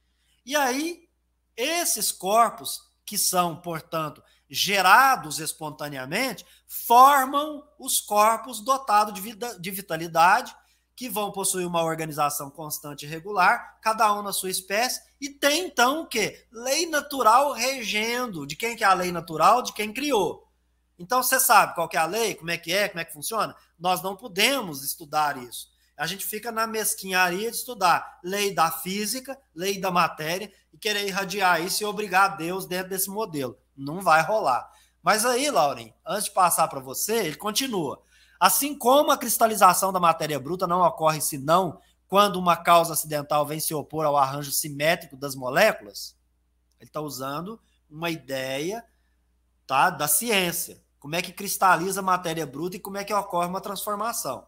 E aí, esses corpos, que são, portanto, gerados espontaneamente, formam os corpos dotados de, vida, de vitalidade, que vão possuir uma organização constante e regular, cada um na sua espécie, e tem então o quê? Lei natural regendo. De quem que é a lei natural? De quem criou. Então você sabe qual é a lei, como é que é, como é que funciona? Nós não podemos estudar isso. A gente fica na mesquinharia de estudar lei da física, lei da matéria e querer irradiar isso e obrigar Deus dentro desse modelo. Não vai rolar. Mas aí, Lauren, antes de passar para você, ele continua. Assim como a cristalização da matéria bruta não ocorre senão quando uma causa acidental vem se opor ao arranjo simétrico das moléculas, ele está usando uma ideia tá, da ciência como é que cristaliza a matéria bruta e como é que ocorre uma transformação.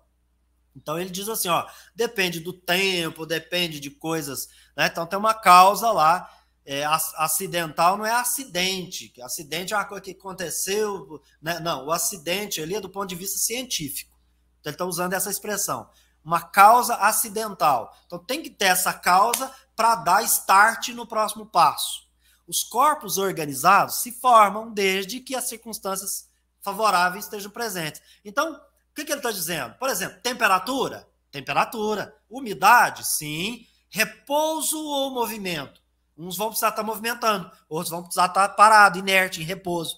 Então ele diz assim, ó, depende do tempo, depende de coisas, né? Então tem uma causa lá, é, acidental não é acidente, acidente é uma coisa que aconteceu, né? Não, o acidente ali é do ponto de vista científico. Então ele está usando essa expressão, uma causa acidental. Então tem que ter essa causa para dar start no próximo passo. Os corpos organizados se formam desde que as circunstâncias favoráveis estejam presentes. Então, que, que ele está dizendo? Por exemplo, temperatura? Temperatura. Umidade? Sim. Repouso ou movimento? Uns vão precisar estar movimentando, outros vão precisar estar parado, inerte, em repouso.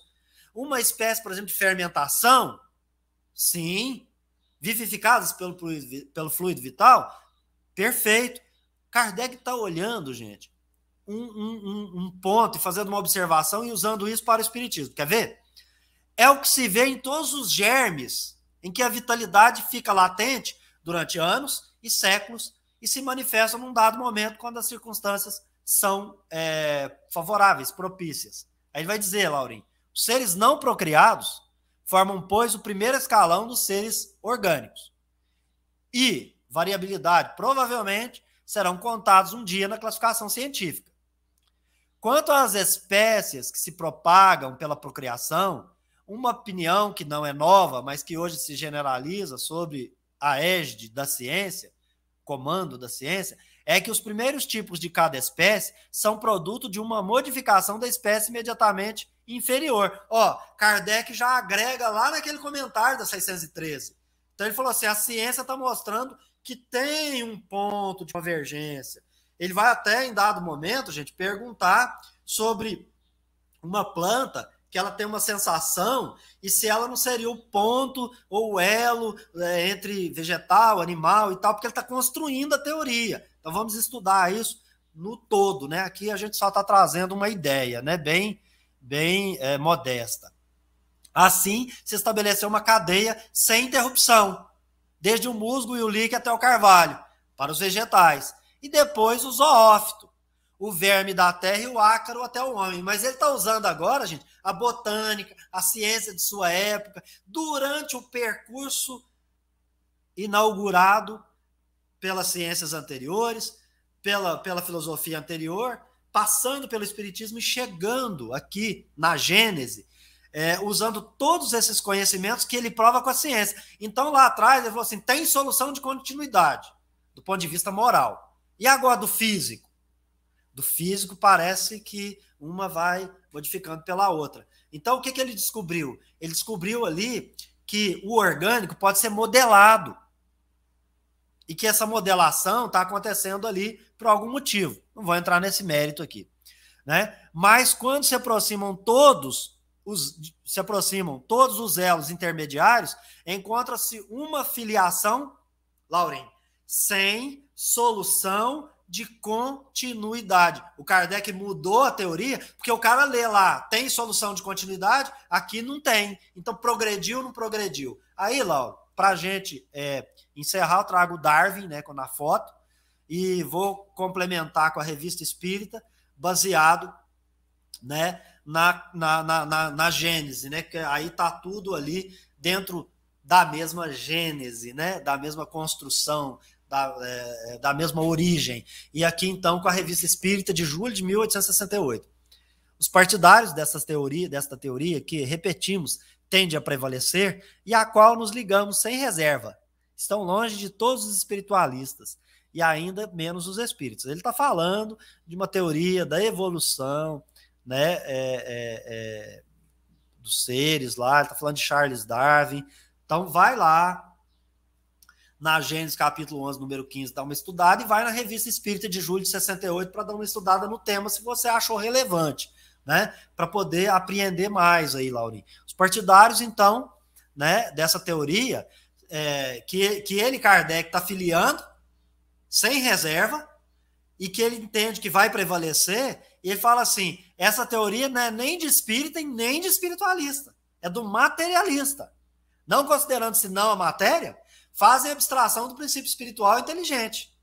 Uma espécie, por exemplo, de fermentação? Sim. Vivificadas pelo pelo fluido vital? Perfeito. Kardec está olhando, gente, um, um, um, ponto e fazendo uma observação e usando isso para o Espiritismo. Quer ver? é o que se vê em todos os germes, em que a vitalidade fica latente durante anos e séculos e se manifesta num dado momento quando as circunstâncias são é, favoráveis, propícias. Aí ele vai dizer, Laurim, os seres não procriados formam, pois, o primeiro escalão dos seres orgânicos. E variabilidade, provavelmente, serão contados um dia na classificação científica. Quanto às espécies que se propagam pela procriação, uma opinião que não é nova, mas que hoje se generaliza sobre a égide da ciência, comando da ciência, é que os primeiros tipos de cada espécie são produto de uma modificação da espécie imediatamente inferior. Ó, Kardec já agrega lá naquele comentário da 613. Então ele falou assim: a ciência está mostrando que tem um ponto de convergência. Ele vai até, em dado momento, gente, perguntar sobre uma planta que ela tem uma sensação e se ela não seria o ponto ou o elo é, entre vegetal, animal e tal, porque ele está construindo a teoria. Então vamos estudar isso no todo, né? Aqui a gente só está trazendo uma ideia, né? Bem, bem é, modesta. Assim, se estabeleceu uma cadeia sem interrupção, desde o musgo e o líquido até o carvalho, para os vegetais, e depois o zoófito, o verme da terra e o ácaro até o homem. Mas ele está usando agora, gente, a botânica, a ciência de sua época, durante o percurso inaugurado pelas ciências anteriores, pela, pela filosofia anterior, passando pelo Espiritismo e chegando aqui na Gênese, é, usando todos esses conhecimentos que ele prova com a ciência. Então, lá atrás, ele falou assim: tem solução de continuidade, do ponto de vista moral. E agora do físico? Do físico, parece que uma vai modificando pela outra. Então, o que, que ele descobriu? Ele descobriu ali que o orgânico pode ser modelado. E que essa modelação está acontecendo ali por algum motivo. Não vou entrar nesse mérito aqui. Né? Mas quando se aproximam todos os, se aproximam todos os elos intermediários, encontra-se uma filiação, Lauren, sem solução de continuidade. O Kardec mudou a teoria, porque o cara lê lá, tem solução de continuidade, aqui não tem. Então, progrediu, não progrediu. Aí, Laura, para a gente é, encerrar, eu trago o Darwin né, na foto e vou complementar com a revista Espírita, baseado né, na, na, na, na, na Gênese, né? Que aí tá tudo ali dentro da mesma Gênese, né? Da mesma construção, da, é, da mesma origem. E aqui, então, com a Revista Espírita de julho de 1868. Os partidários dessa teoria, desta teoria, que, repetimos, tende a prevalecer e a qual nos ligamos sem reserva, estão longe de todos os espiritualistas e ainda menos os espíritos. Ele está falando de uma teoria da evolução, né, é, é, é, dos seres lá, ele está falando de Charles Darwin. Então, vai lá na Gênesis capítulo 11, número 15, dá uma estudada e vai na Revista Espírita de julho de 68 para dar uma estudada no tema, se você achou relevante, né? Para poder apreender mais aí, Laurinho. Os partidários, então, né, dessa teoria, é, que, que ele, Kardec, está filiando, sem reserva, e que ele entende que vai prevalecer, e ele fala assim: essa teoria não é nem de espírita e nem de espiritualista, é do materialista. Não considerando-se não a matéria, fazem abstração do princípio espiritual inteligente.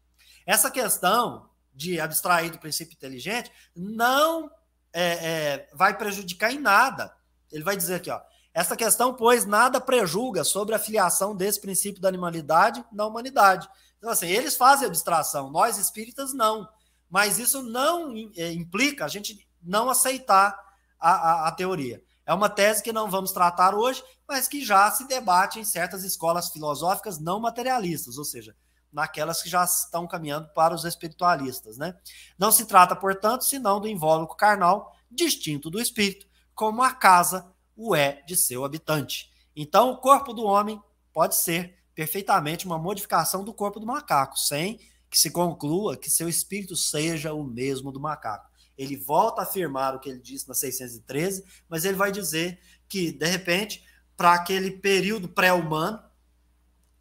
Essa questão de abstrair do princípio inteligente não é, é, vai prejudicar em nada. Ele vai dizer aqui, ó. Essa questão, pois, nada prejulga sobre a filiação desse princípio da animalidade na humanidade. Então, assim, eles fazem abstração, nós espíritas não. Mas isso não é, implica a gente não aceitar a, a, a teoria. É uma tese que não vamos tratar hoje, mas que já se debate em certas escolas filosóficas não materialistas, ou seja, naquelas que já estão caminhando para os espiritualistas. Né? Não se trata, portanto, senão do invólucro carnal distinto do espírito, como a casa o é de seu habitante. Então, o corpo do homem pode ser perfeitamente uma modificação do corpo do macaco, sem que se conclua que seu espírito seja o mesmo do macaco. Ele volta a afirmar o que ele disse na 613, mas ele vai dizer que, de repente, para aquele período pré-humano,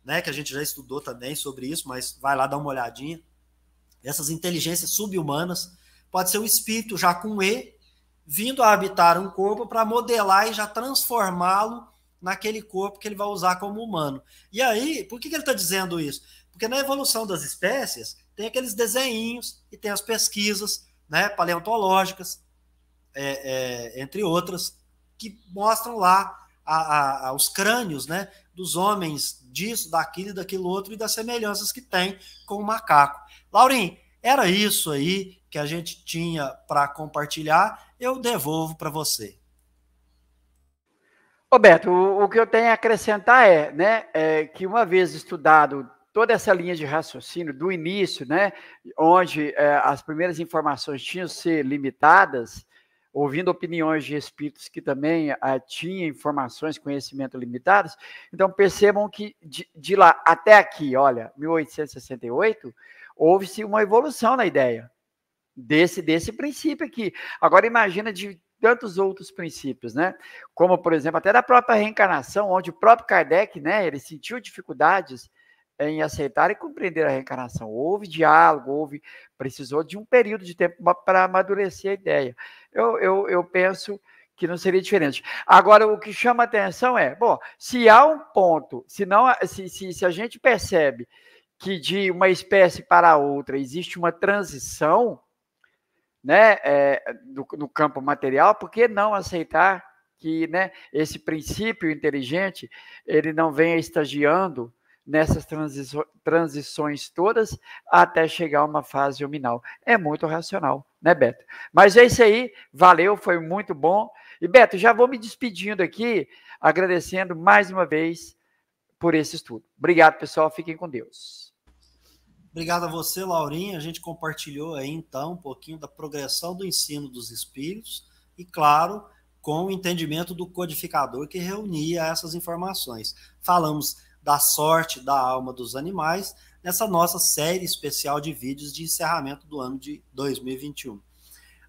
né, que a gente já estudou também sobre isso, mas vai lá dar uma olhadinha, essas inteligências subhumanas, pode ser o espírito já com E, vindo a habitar um corpo para modelar e já transformá-lo naquele corpo que ele vai usar como humano. E aí, por que, que ele está dizendo isso? Porque na evolução das espécies tem aqueles desenhinhos e tem as pesquisas né, paleontológicas, é, é, entre outras, que mostram lá a, a, os crânios né, dos homens disso, daquilo, daquilo outro e das semelhanças que tem com o macaco. Laurim, era isso aí que a gente tinha para compartilhar, eu devolvo para você. Roberto, o, o, que eu tenho a acrescentar é, né, é que uma vez estudado toda essa linha de raciocínio do início, né, onde é, as primeiras informações tinham ser limitadas, ouvindo opiniões de espíritos que também ah, tinham informações, conhecimento limitados. Então, percebam que de, de lá até aqui, olha, 1868, houve-se uma evolução na ideia desse, desse princípio aqui. Agora, imagina de tantos outros princípios, né? Como, por exemplo, até da própria reencarnação, onde o próprio Kardec, né, ele sentiu dificuldades em aceitar e compreender a reencarnação. Houve diálogo, houve, precisou de um período de tempo para amadurecer a ideia. Eu, eu, eu penso que não seria diferente. Agora, o que chama atenção é, bom, se há um ponto, se, não, se, se, se a gente percebe que de uma espécie para outra existe uma transição, né, é, no campo material, por que não aceitar que né, esse princípio inteligente ele não venha estagiando nessas transições todas até chegar a uma fase luminal. É muito racional, né, Beto? Mas é isso aí, valeu, foi muito bom. E, Beto, já vou me despedindo aqui, agradecendo mais uma vez por esse estudo. Obrigado, pessoal, fiquem com Deus. Obrigado a você, Laurinha. A gente compartilhou aí, então, um pouquinho da progressão do ensino dos espíritos e, claro, com o entendimento do codificador que reunia essas informações. Falamos da sorte da alma dos animais, nessa nossa série especial de vídeos de encerramento do ano de 2021.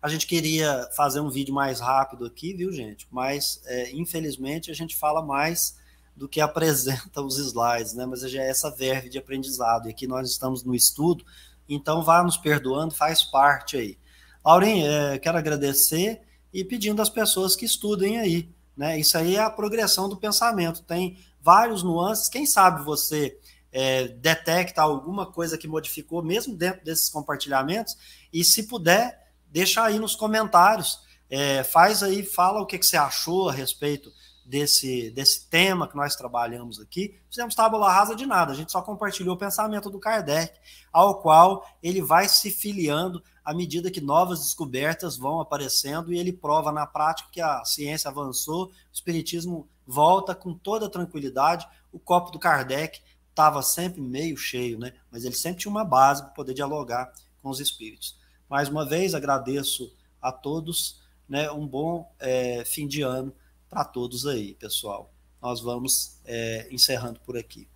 A gente queria fazer um vídeo mais rápido aqui, viu, gente? Mas, é, infelizmente, a gente fala mais do que apresenta os slides, né? Mas já é essa verve de aprendizado. E aqui nós estamos no estudo, então vá nos perdoando, faz parte aí. Laurinha, é, quero agradecer e pedindo às pessoas que estudem aí. Né? Isso aí é a progressão do pensamento. Tem vários nuances. Quem sabe você é, detecta alguma coisa que modificou, mesmo dentro desses compartilhamentos, e se puder, deixa aí nos comentários. É, faz aí, fala o que, que você achou a respeito desse, desse tema que nós trabalhamos aqui. Fizemos tábula rasa de nada, a gente só compartilhou o pensamento do Kardec, ao qual ele vai se filiando à medida que novas descobertas vão aparecendo e ele prova na prática que a ciência avançou, o espiritismo volta com toda tranquilidade. O copo do Kardec estava sempre meio cheio, né? Mas ele sempre tinha uma base para poder dialogar com os espíritos. Mais uma vez, agradeço a todos, né? Um bom é, fim de ano para todos aí, pessoal. Nós vamos é, encerrando por aqui.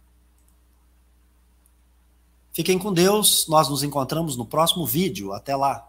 Fiquem com Deus, nós nos encontramos no próximo vídeo. Até lá!